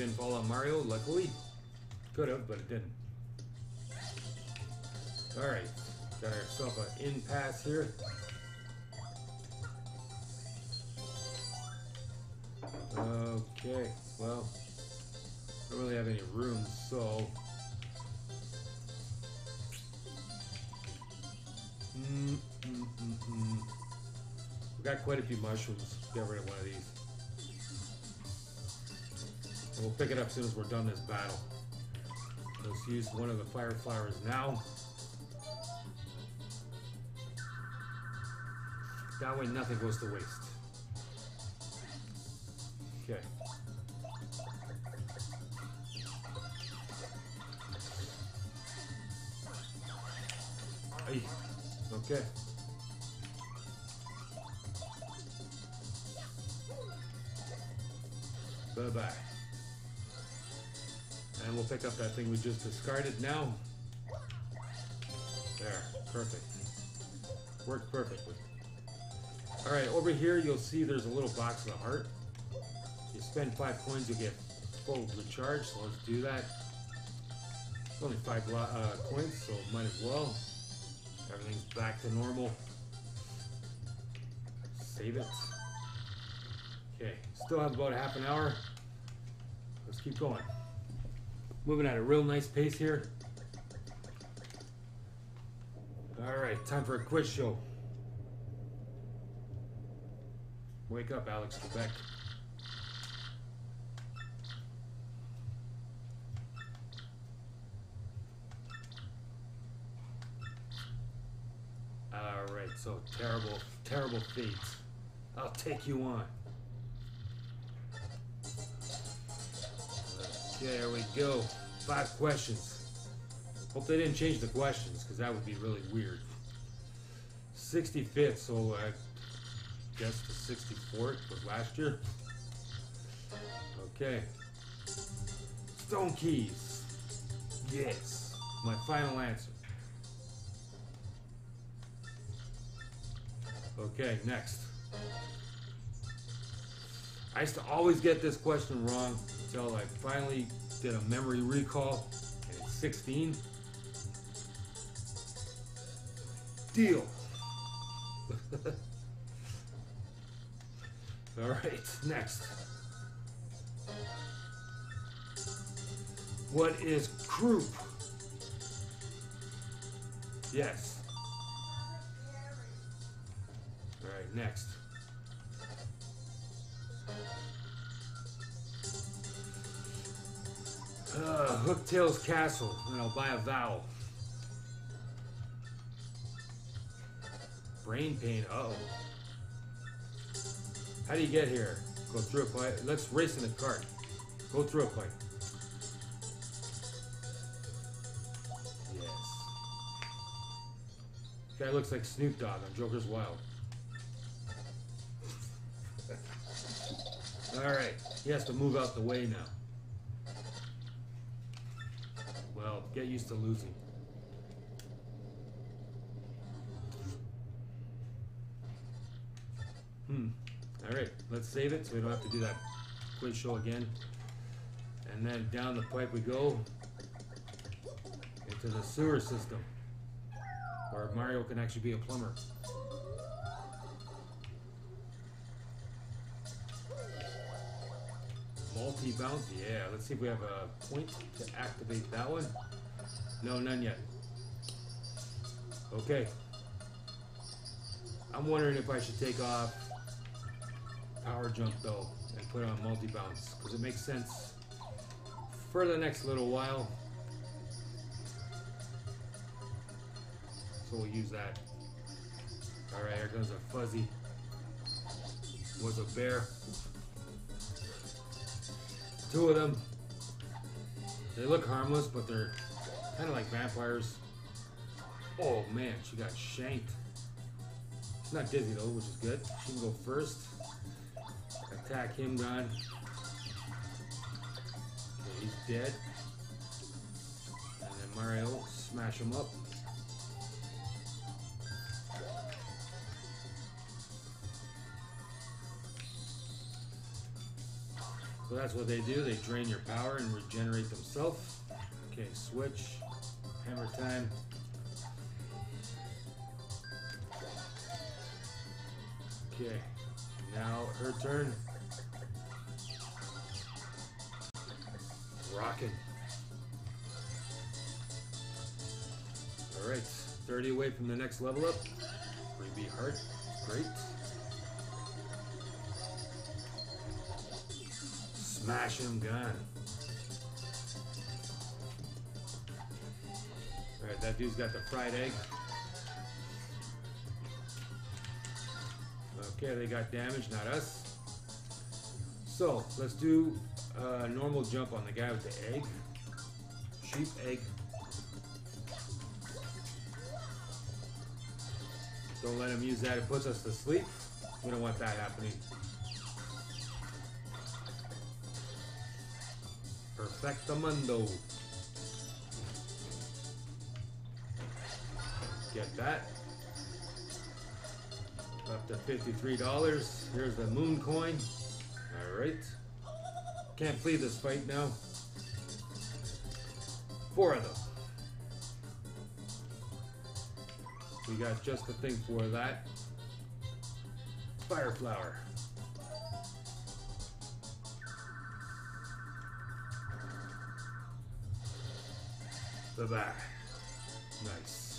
Didn't fall on Mario, luckily. Could have, but it didn't. Alright, got ourselves an in pass here. Okay, well, I don't really have any room, so. Mm, mm, mm, mm. We got quite a few mushrooms. Get rid of one of these. We'll pick it up as soon as we're done this battle. Let's use one of the fire flowers now. That way nothing goes to waste. Okay. Ay, Okay. Bye bye. And we'll pick up that thing we just discarded now. There, perfect. Worked perfectly. Alright, over here you'll see there's a little box of the heart. You spend five coins, you get full recharge, so let's do that. It's only five uh, coins, so might as well. Everything's back to normal. Save it. Okay, still have about half an hour. Let's keep going. Moving at a real nice pace here. Alright, time for a quiz show. Wake up, Alex Trebek. Alright, so terrible, terrible fate. I'll take you on. Okay, here we go. Five questions. Hope they didn't change the questions, because that would be really weird. 65th, so I guess the 64th was last year. Okay. Stone keys. Yes. My final answer. Okay, next. I used to always get this question wrong until I finally did a memory recall it's 16. Deal. All right, next. What is croup? Yes. All right, next. Uh, Hooktail's Castle, and I'll buy a vowel. Brain pain. Uh oh. How do you get here? Go through a pipe. Let's race in a cart. Go through a pipe. Yes. Guy looks like Snoop Dogg on Joker's Wild. Alright, he has to move out the way now. Well, get used to losing. Hmm. Alright, let's save it so we don't have to do that quiz show again. And then down the pipe we go into the sewer system. Where Mario can actually be a plumber. Multi bounce, yeah. Let's see if we have a point to activate that one. No, none yet. Okay. I'm wondering if I should take off power jump though and put on multi bounce because it makes sense for the next little while. So we'll use that. Alright, here comes a fuzzy. Was a bear. Two of them. They look harmless, but they're kind of like vampires. Oh man, she got shanked. She's not dizzy though, which is good. She can go first. Attack him, gone. Okay, he's dead. And then Mario, smash him up. So that's what they do. They drain your power and regenerate themselves. Okay, switch. Hammer time. Okay, now her turn. Rocking. Alright, 30 away from the next level up. Freebie heart. Great. Smash him gun. That dude's got the fried egg. Okay, they got damage, not us. So, let's do a normal jump on the guy with the egg. Sheep egg. Don't let him use that, it puts us to sleep. We don't want that happening. Perfectamundo. Get that. Up to $53. Here's the moon coin. Alright. Can't flee this fight now. Four of them. We got just the thing for that. Fire flower. Bye bye. Nice.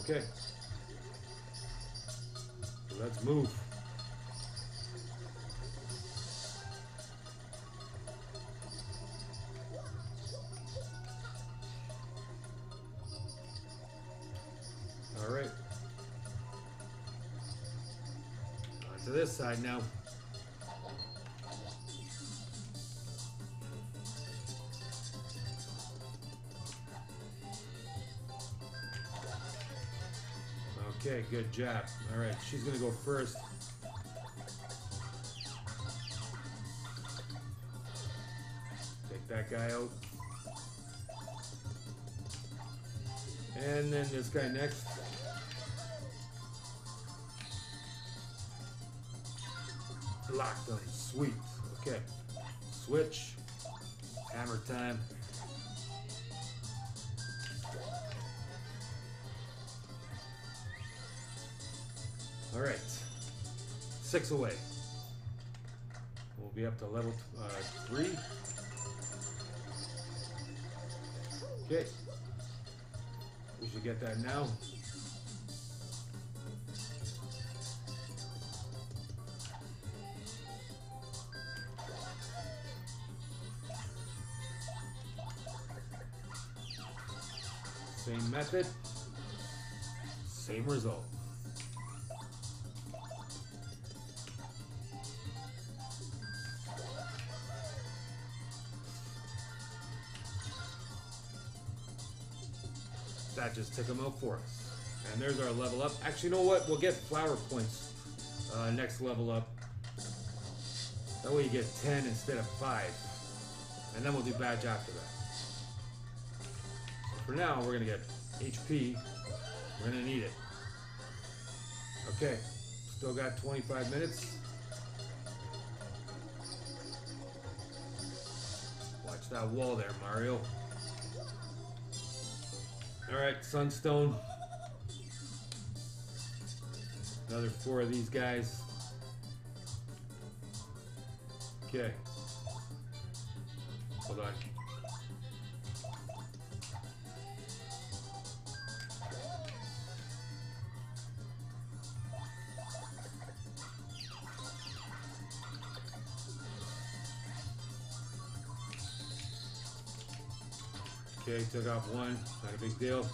Okay. Let's move. All right. On to this side now. Good job. All right, she's gonna go first. Take that guy out. And then this guy next. Six away. We'll be up to level uh, three. Okay. We should get that now. Same method, same result. Just took them out for us. And there's our level up. Actually, you know what? We'll get flower points uh, next level up. That way you get 10 instead of 5. And then we'll do badge after that. So for now, we're going to get HP. We're going to need it. Okay. Still got 25 minutes. Watch that wall there, Mario. Alright, Sunstone. Another four of these guys. Okay. Okay, took off one. Not a big deal.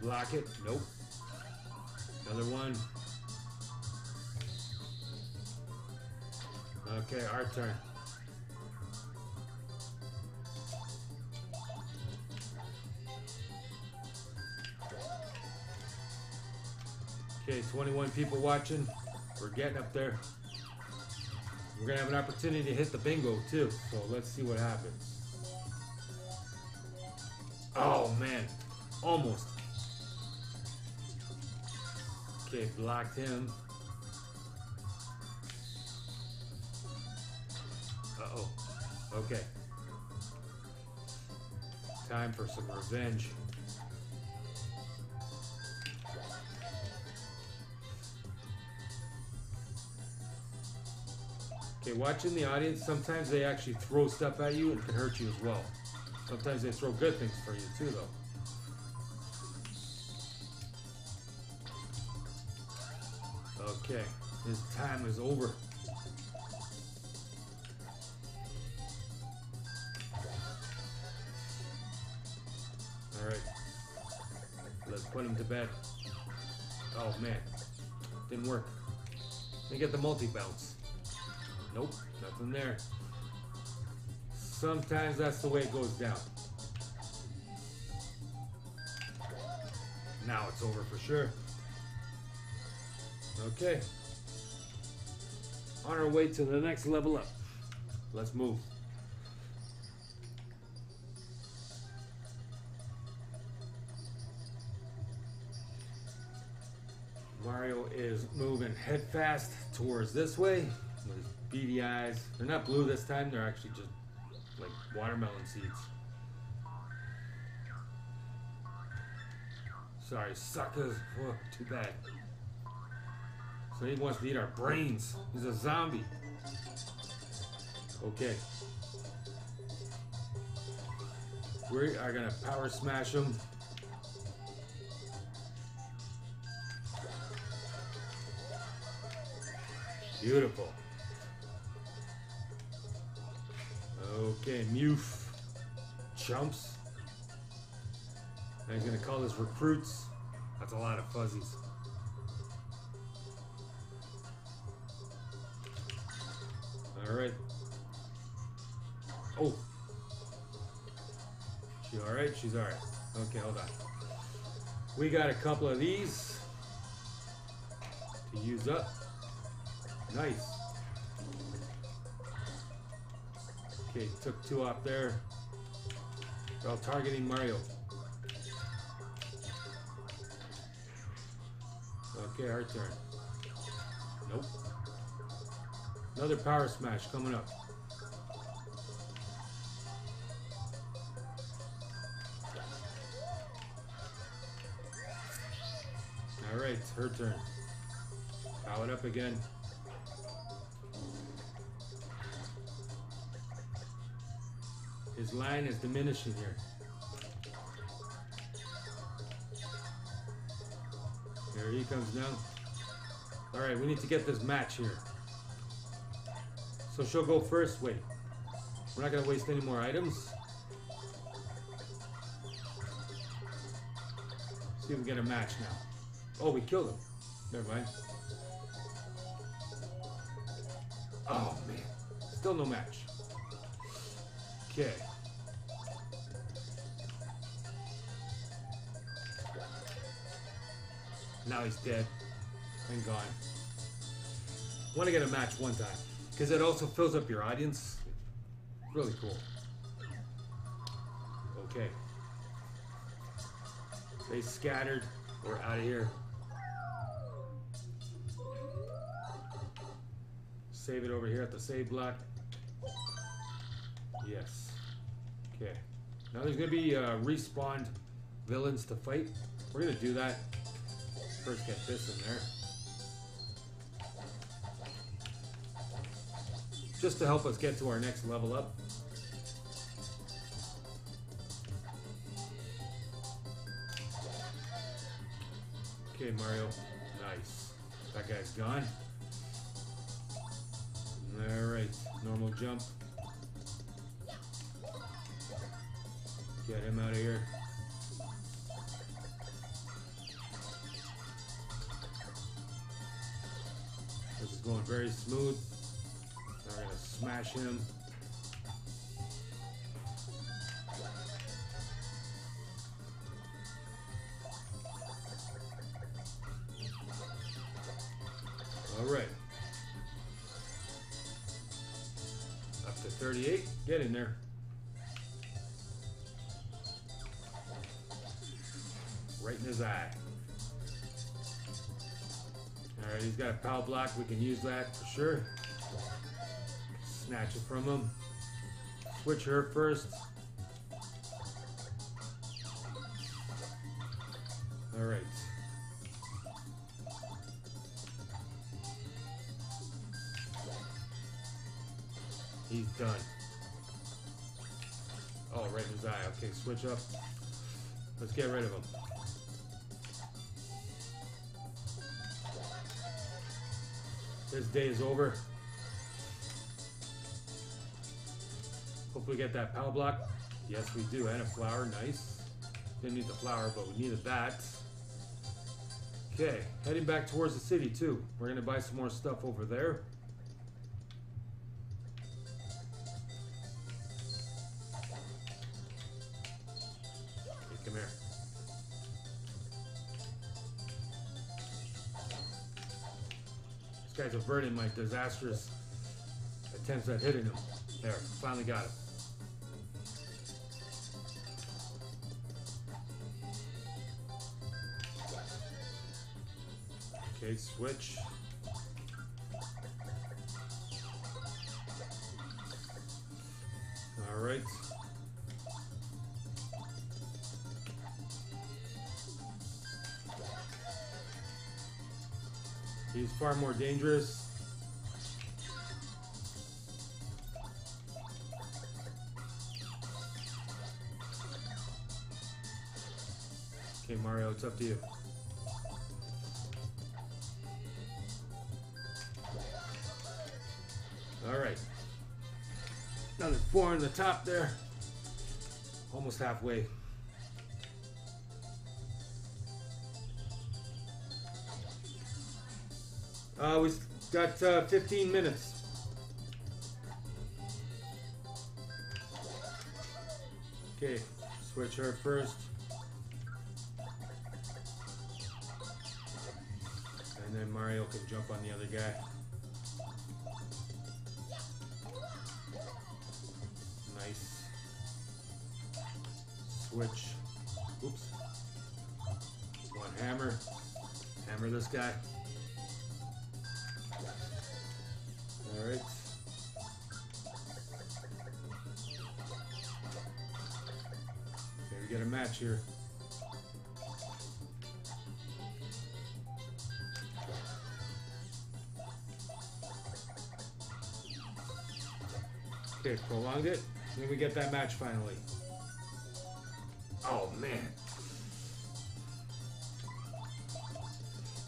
Block it. Nope. Another one. Okay, our turn. Okay, 21 people watching. We're getting up there. We're gonna have an opportunity to hit the bingo too, so let's see what happens. Oh man, almost. Okay, blocked him. Uh oh. Okay. Time for some revenge. Watching the audience, sometimes they actually throw stuff at you and can hurt you as well. Sometimes they throw good things for you too, though. Okay, his time is over. Alright. Let's put him to bed. Oh man. Didn't work. Let me get the multi bounce. Nope, nothing there. Sometimes that's the way it goes down. Now it's over for sure. Okay. On our way to the next level up. Let's move. Mario is moving head fast towards this way beady eyes. They're not blue this time, they're actually just like watermelon seeds. Sorry, suckers. Too bad. So he wants to eat our brains. He's a zombie. Okay. We are gonna power smash him. Beautiful. Okay, Muf. And he's gonna call this recruits. That's a lot of fuzzies. Alright. Oh. She alright? She's alright. Okay, hold on. We got a couple of these to use up. Nice. Okay, took two off there. While targeting Mario. Okay, our turn. Nope. Another power smash coming up. Alright, her turn. Power it up again. Line is diminishing here. There he comes now. Alright, we need to get this match here. So she'll go first. Wait. We're not gonna waste any more items. See if we get a match now. Oh, we killed him. Never mind. Oh man. Still no match. Okay. Now he's dead and gone. Want to get a match one time because it also fills up your audience. Really cool. Okay. They scattered. We're out of here. Save it over here at the save block. Yes. Okay. Now there's gonna be uh, respawned villains to fight. We're gonna do that. First get this in there. Just to help us get to our next level up. Okay, Mario. Nice. That guy's gone. Alright, normal jump. Get him out of here. Very smooth. We're gonna smash him. All right. Up to 38. Get in there. Right in his eye. Alright, he's got a power block. We can use that for sure. Snatch it from him. Switch her first. Alright. He's done. Oh, right in his eye. Okay, switch up. Let's get rid of him. Day is over. Hopefully get that power block. Yes, we do. And a flower. Nice. Didn't need the flower, but we needed that. Okay, heading back towards the city too. We're gonna buy some more stuff over there. Guy's averting my disastrous attempts at hitting him. There, finally got him. Okay, switch. Far more dangerous. Okay, Mario, it's up to you. All right. Another four on the top there. Almost halfway. Uh, we got uh, 15 minutes. Okay, switch her first. And then Mario can jump on the other guy. We get a match here. Okay, prolonged it. Then we get that match finally. Oh man.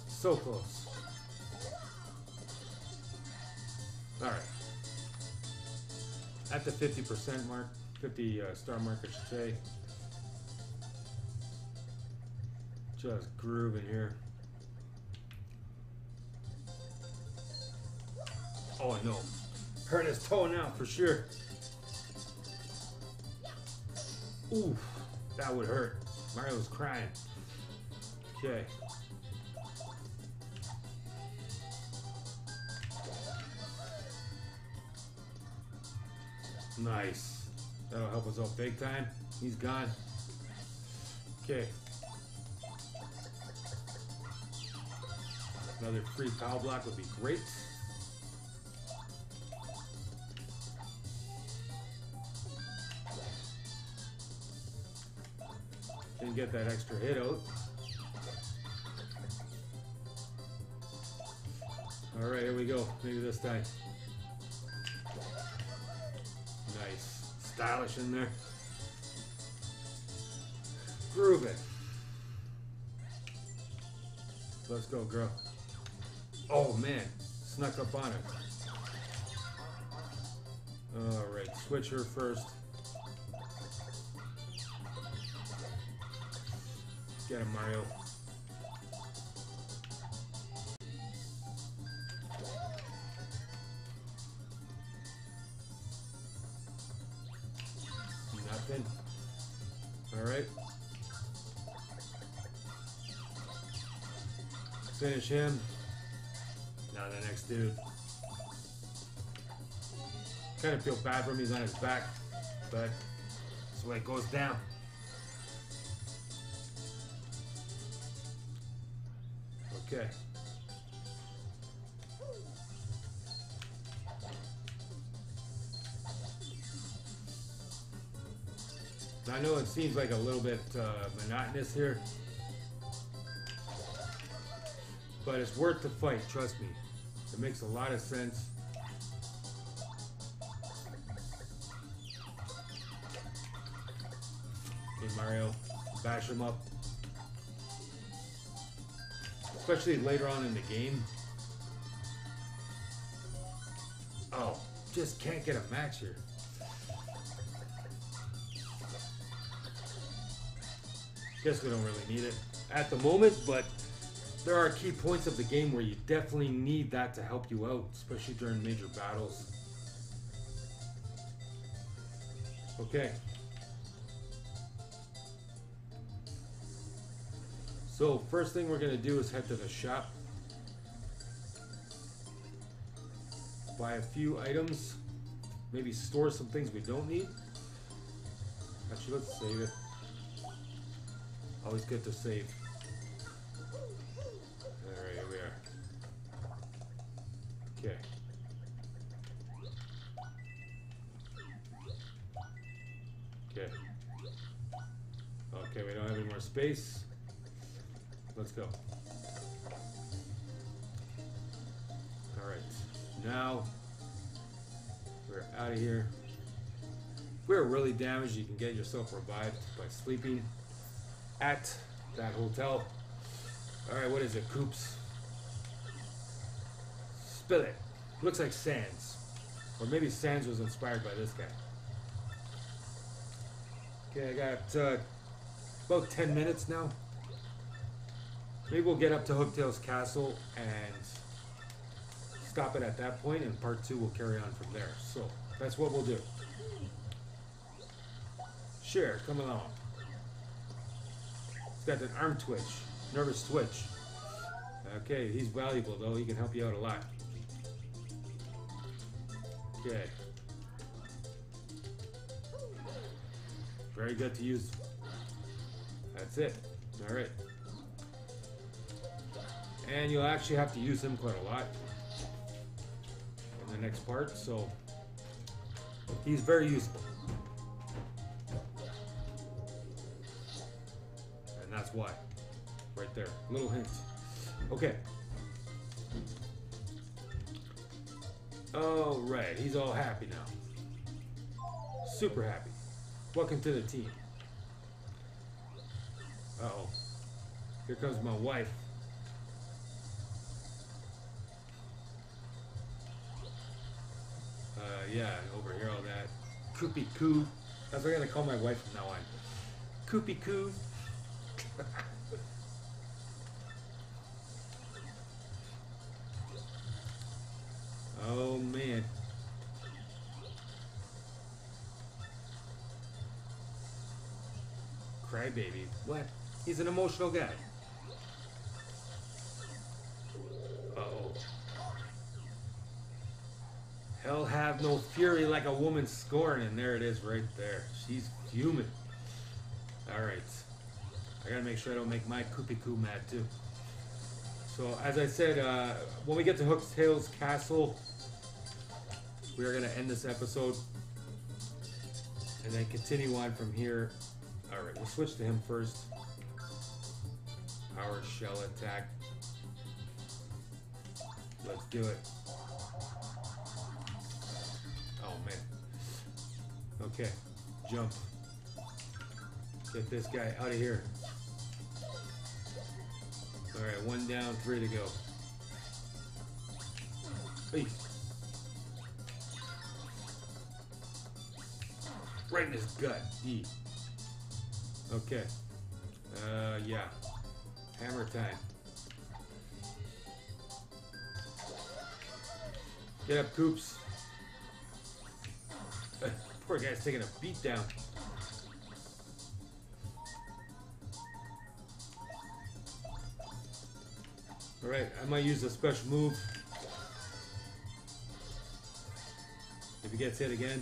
So close. Alright. At the 50% mark, 50 uh, star mark, I should say. Just grooving here. Oh no. Hurt his toe now for sure. Oof, that would hurt. Mario's crying. Okay. Nice. That'll help us out big time. He's gone. Okay. Another free power block would be great. Didn't get that extra hit out. Alright, here we go. Maybe this time. Nice. Stylish in there. Grooving. Let's go, girl. Oh man, snuck up on it. Alright, switch her first. Get him, Mario. Nothing. Alright. Finish him. Dude. Kind of feel bad for him, he's on his back, but that's the way it goes down. Okay. I know it seems like a little bit uh, monotonous here, but it's worth the fight, trust me. It makes a lot of sense. Mario, bash him up. Especially later on in the game. Oh, just can't get a match here. Guess we don't really need it at the moment, but there are key points of the game where you definitely need that to help you out, especially during major battles. Okay. So first thing we're gonna do is head to the shop. Buy a few items. Maybe store some things we don't need. Actually, let's save it. Always good to save. Really damaged, you can get yourself revived by sleeping at that hotel. Alright, what is it? Koops. Spill it. Looks like Sans. Or maybe Sans was inspired by this guy. Okay, I got uh, about 10 minutes now. Maybe we'll get up to Hooktail's castle and stop it at that point, and part two will carry on from there. So that's what we'll do. Come along. It's got an arm twitch, nervous twitch. Okay, he's valuable though. He can help you out a lot. Okay. Very good to use. That's it. Alright. And you'll actually have to use him quite a lot in the next part, so he's very useful. Why. Right there. Little hint. Okay. Oh, right. He's all happy now. Super happy. Welcome to the team. Uh oh. Here comes my wife. Uh, yeah, overhear all that. Koopie Koo. That's what I gotta call my wife from now on. Koopie Koo. Oh man. Crybaby. What? He's an emotional guy. Uh oh. Hell have no fury like a woman scorn, and there it is right there. She's fuming. Alright. I gotta make sure I don't make my Koopie Koo mad too. So, as I said, uh, when we get to Hooktail's Castle, we are gonna end this episode and then continue on from here. Alright, we'll switch to him first. Power shell attack. Let's do it. Oh man. Okay, jump. Get this guy out of here. Alright, one down, three to go. Hey. Right in his gut. E. Okay. Uh, yeah. Hammer time. Get up, Koops. Poor guy's taking a beat down. Alright, I might use a special move. If he gets hit again,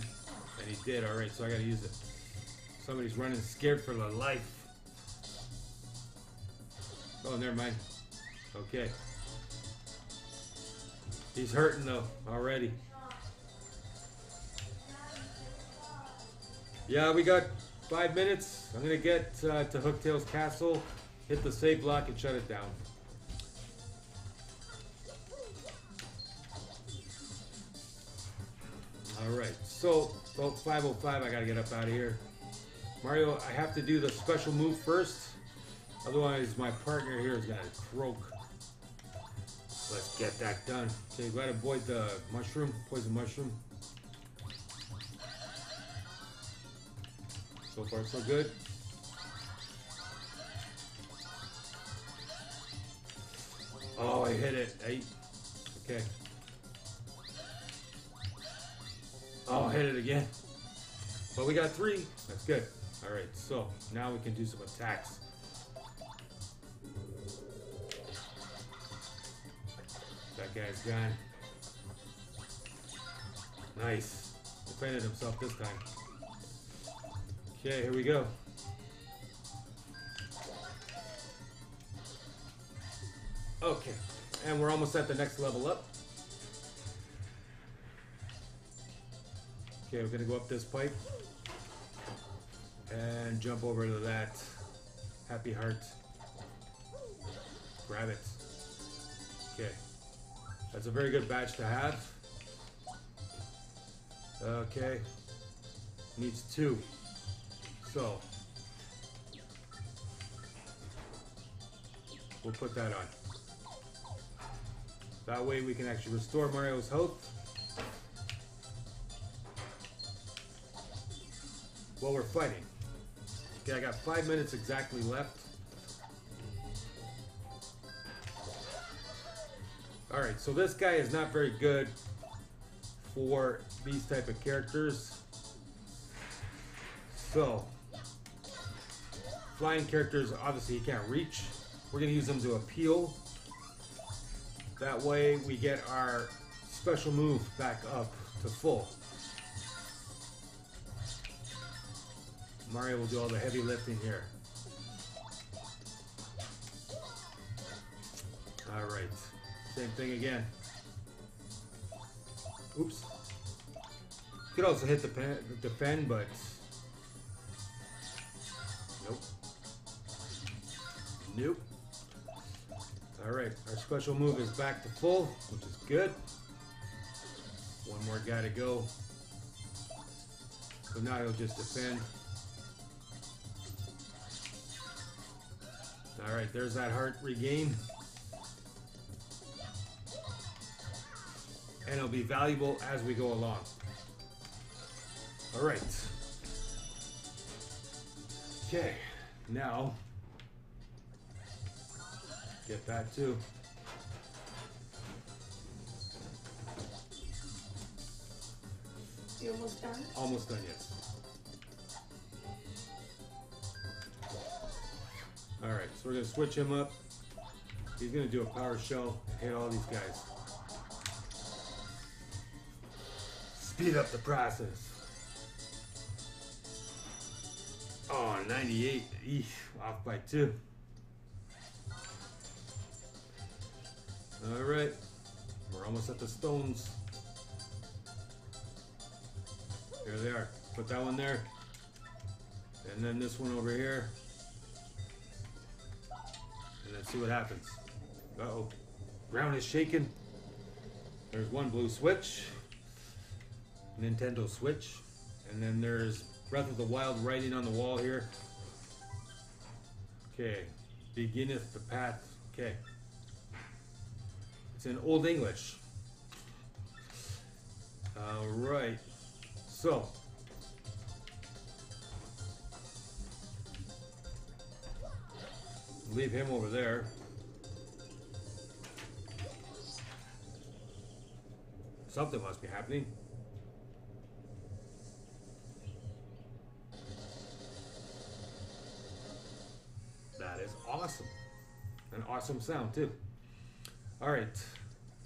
and he did, alright, so I gotta use it. Somebody's running scared for their life. Oh, never mind. Okay. He's hurting though, already. Yeah, we got five minutes. I'm gonna get uh, to Hooktail's castle, hit the save block, and shut it down. Alright, so, well, 505, I gotta get up out of here. Mario, I have to do the special move first. Otherwise, my partner here is gonna croak. Let's get that done. Okay, gotta avoid the mushroom, poison mushroom. So far, so good. Oh, I hit it. Eight. Okay. Oh, hit it again. But we got three. That's good. All right, so now we can do some attacks. That guy's gone. Nice. Defended himself this time. Okay, here we go. Okay, and we're almost at the next level up. Okay, we're gonna go up this pipe and jump over to that happy heart. Grab it. Okay, that's a very good badge to have. Okay, needs two. So we'll put that on. That way we can actually restore Mario's health. While we're fighting. Okay, I got five minutes exactly left. Alright, so this guy is not very good for these type of characters. So, flying characters, obviously he can't reach. We're going to use them to appeal. That way we get our special move back up to full. Mario will do all the heavy lifting here. Alright. Same thing again. Oops. You could also hit the pen, defend, but nope. Nope. Alright, our special move is back to full, which is good. One more guy to go. So now he'll just defend. Alright, there's that heart regain. And it'll be valuable as we go along. Alright. Okay, now get that too. You almost done? Almost done, yes. So we're gonna switch him up. He's gonna do a power shell, hit all these guys. Speed up the process. Oh, 98. Eesh, off by two. Alright, we're almost at the stones. Here they are. Put that one there. And then this one over here. Let's see what happens. Uh oh. Ground is shaking. There's one blue switch. Nintendo Switch. And then there's Breath of the Wild writing on the wall here. Okay. Beginneth the path. Okay. It's in Old English. Alright. So. Leave him over there. Something must be happening. That is awesome. An awesome sound, too. Alright.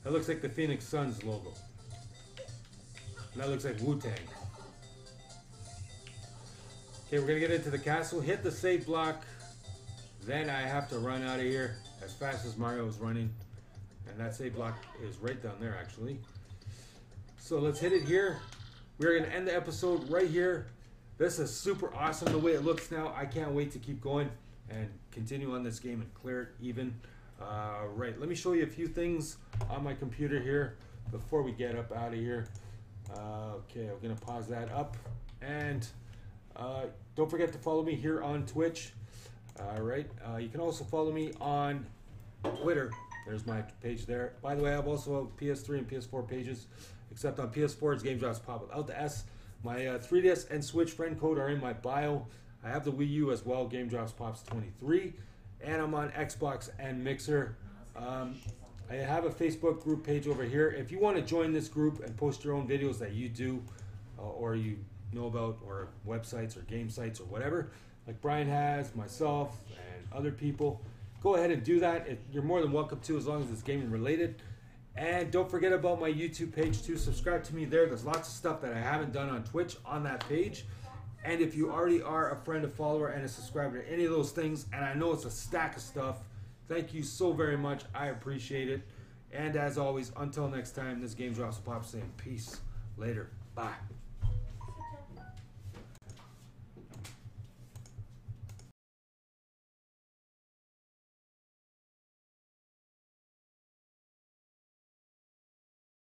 That looks like the Phoenix Suns logo. That looks like Wu Tang. Okay, we're gonna get into the castle, hit the save block. Then I have to run out of here as fast as Mario is running. And that save block is right down there, actually. So let's hit it here. We're gonna end the episode right here. This is super awesome the way it looks now. I can't wait to keep going and continue on this game and clear it even. Uh, right, let me show you a few things on my computer here before we get up out of here. Uh, okay, I'm gonna pause that up and uh, don't forget to follow me here on Twitch. All right, uh, you can also follow me on Twitter. There's my page there. By the way, I have also PS3 and PS4 pages, except on PS4 it's Game Drops Pop without the S. My uh, 3DS and Switch friend code are in my bio. I have the Wii U as well, Game Drops Pops 23, and I'm on Xbox and Mixer. Um, I have a Facebook group page over here. If you want to join this group and post your own videos that you do uh, or you know about, or websites or game sites or whatever, like Brian has, myself, and other people, go ahead and do that. It, you're more than welcome to as long as it's gaming related. And don't forget about my YouTube page too. Subscribe to me there. There's lots of stuff that I haven't done on Twitch on that page. And if you already are a friend, a follower, and a subscriber to any of those things, and I know it's a stack of stuff, thank you so very much. I appreciate it. And as always, until next time, this game drops a pop saying peace. Later. Bye.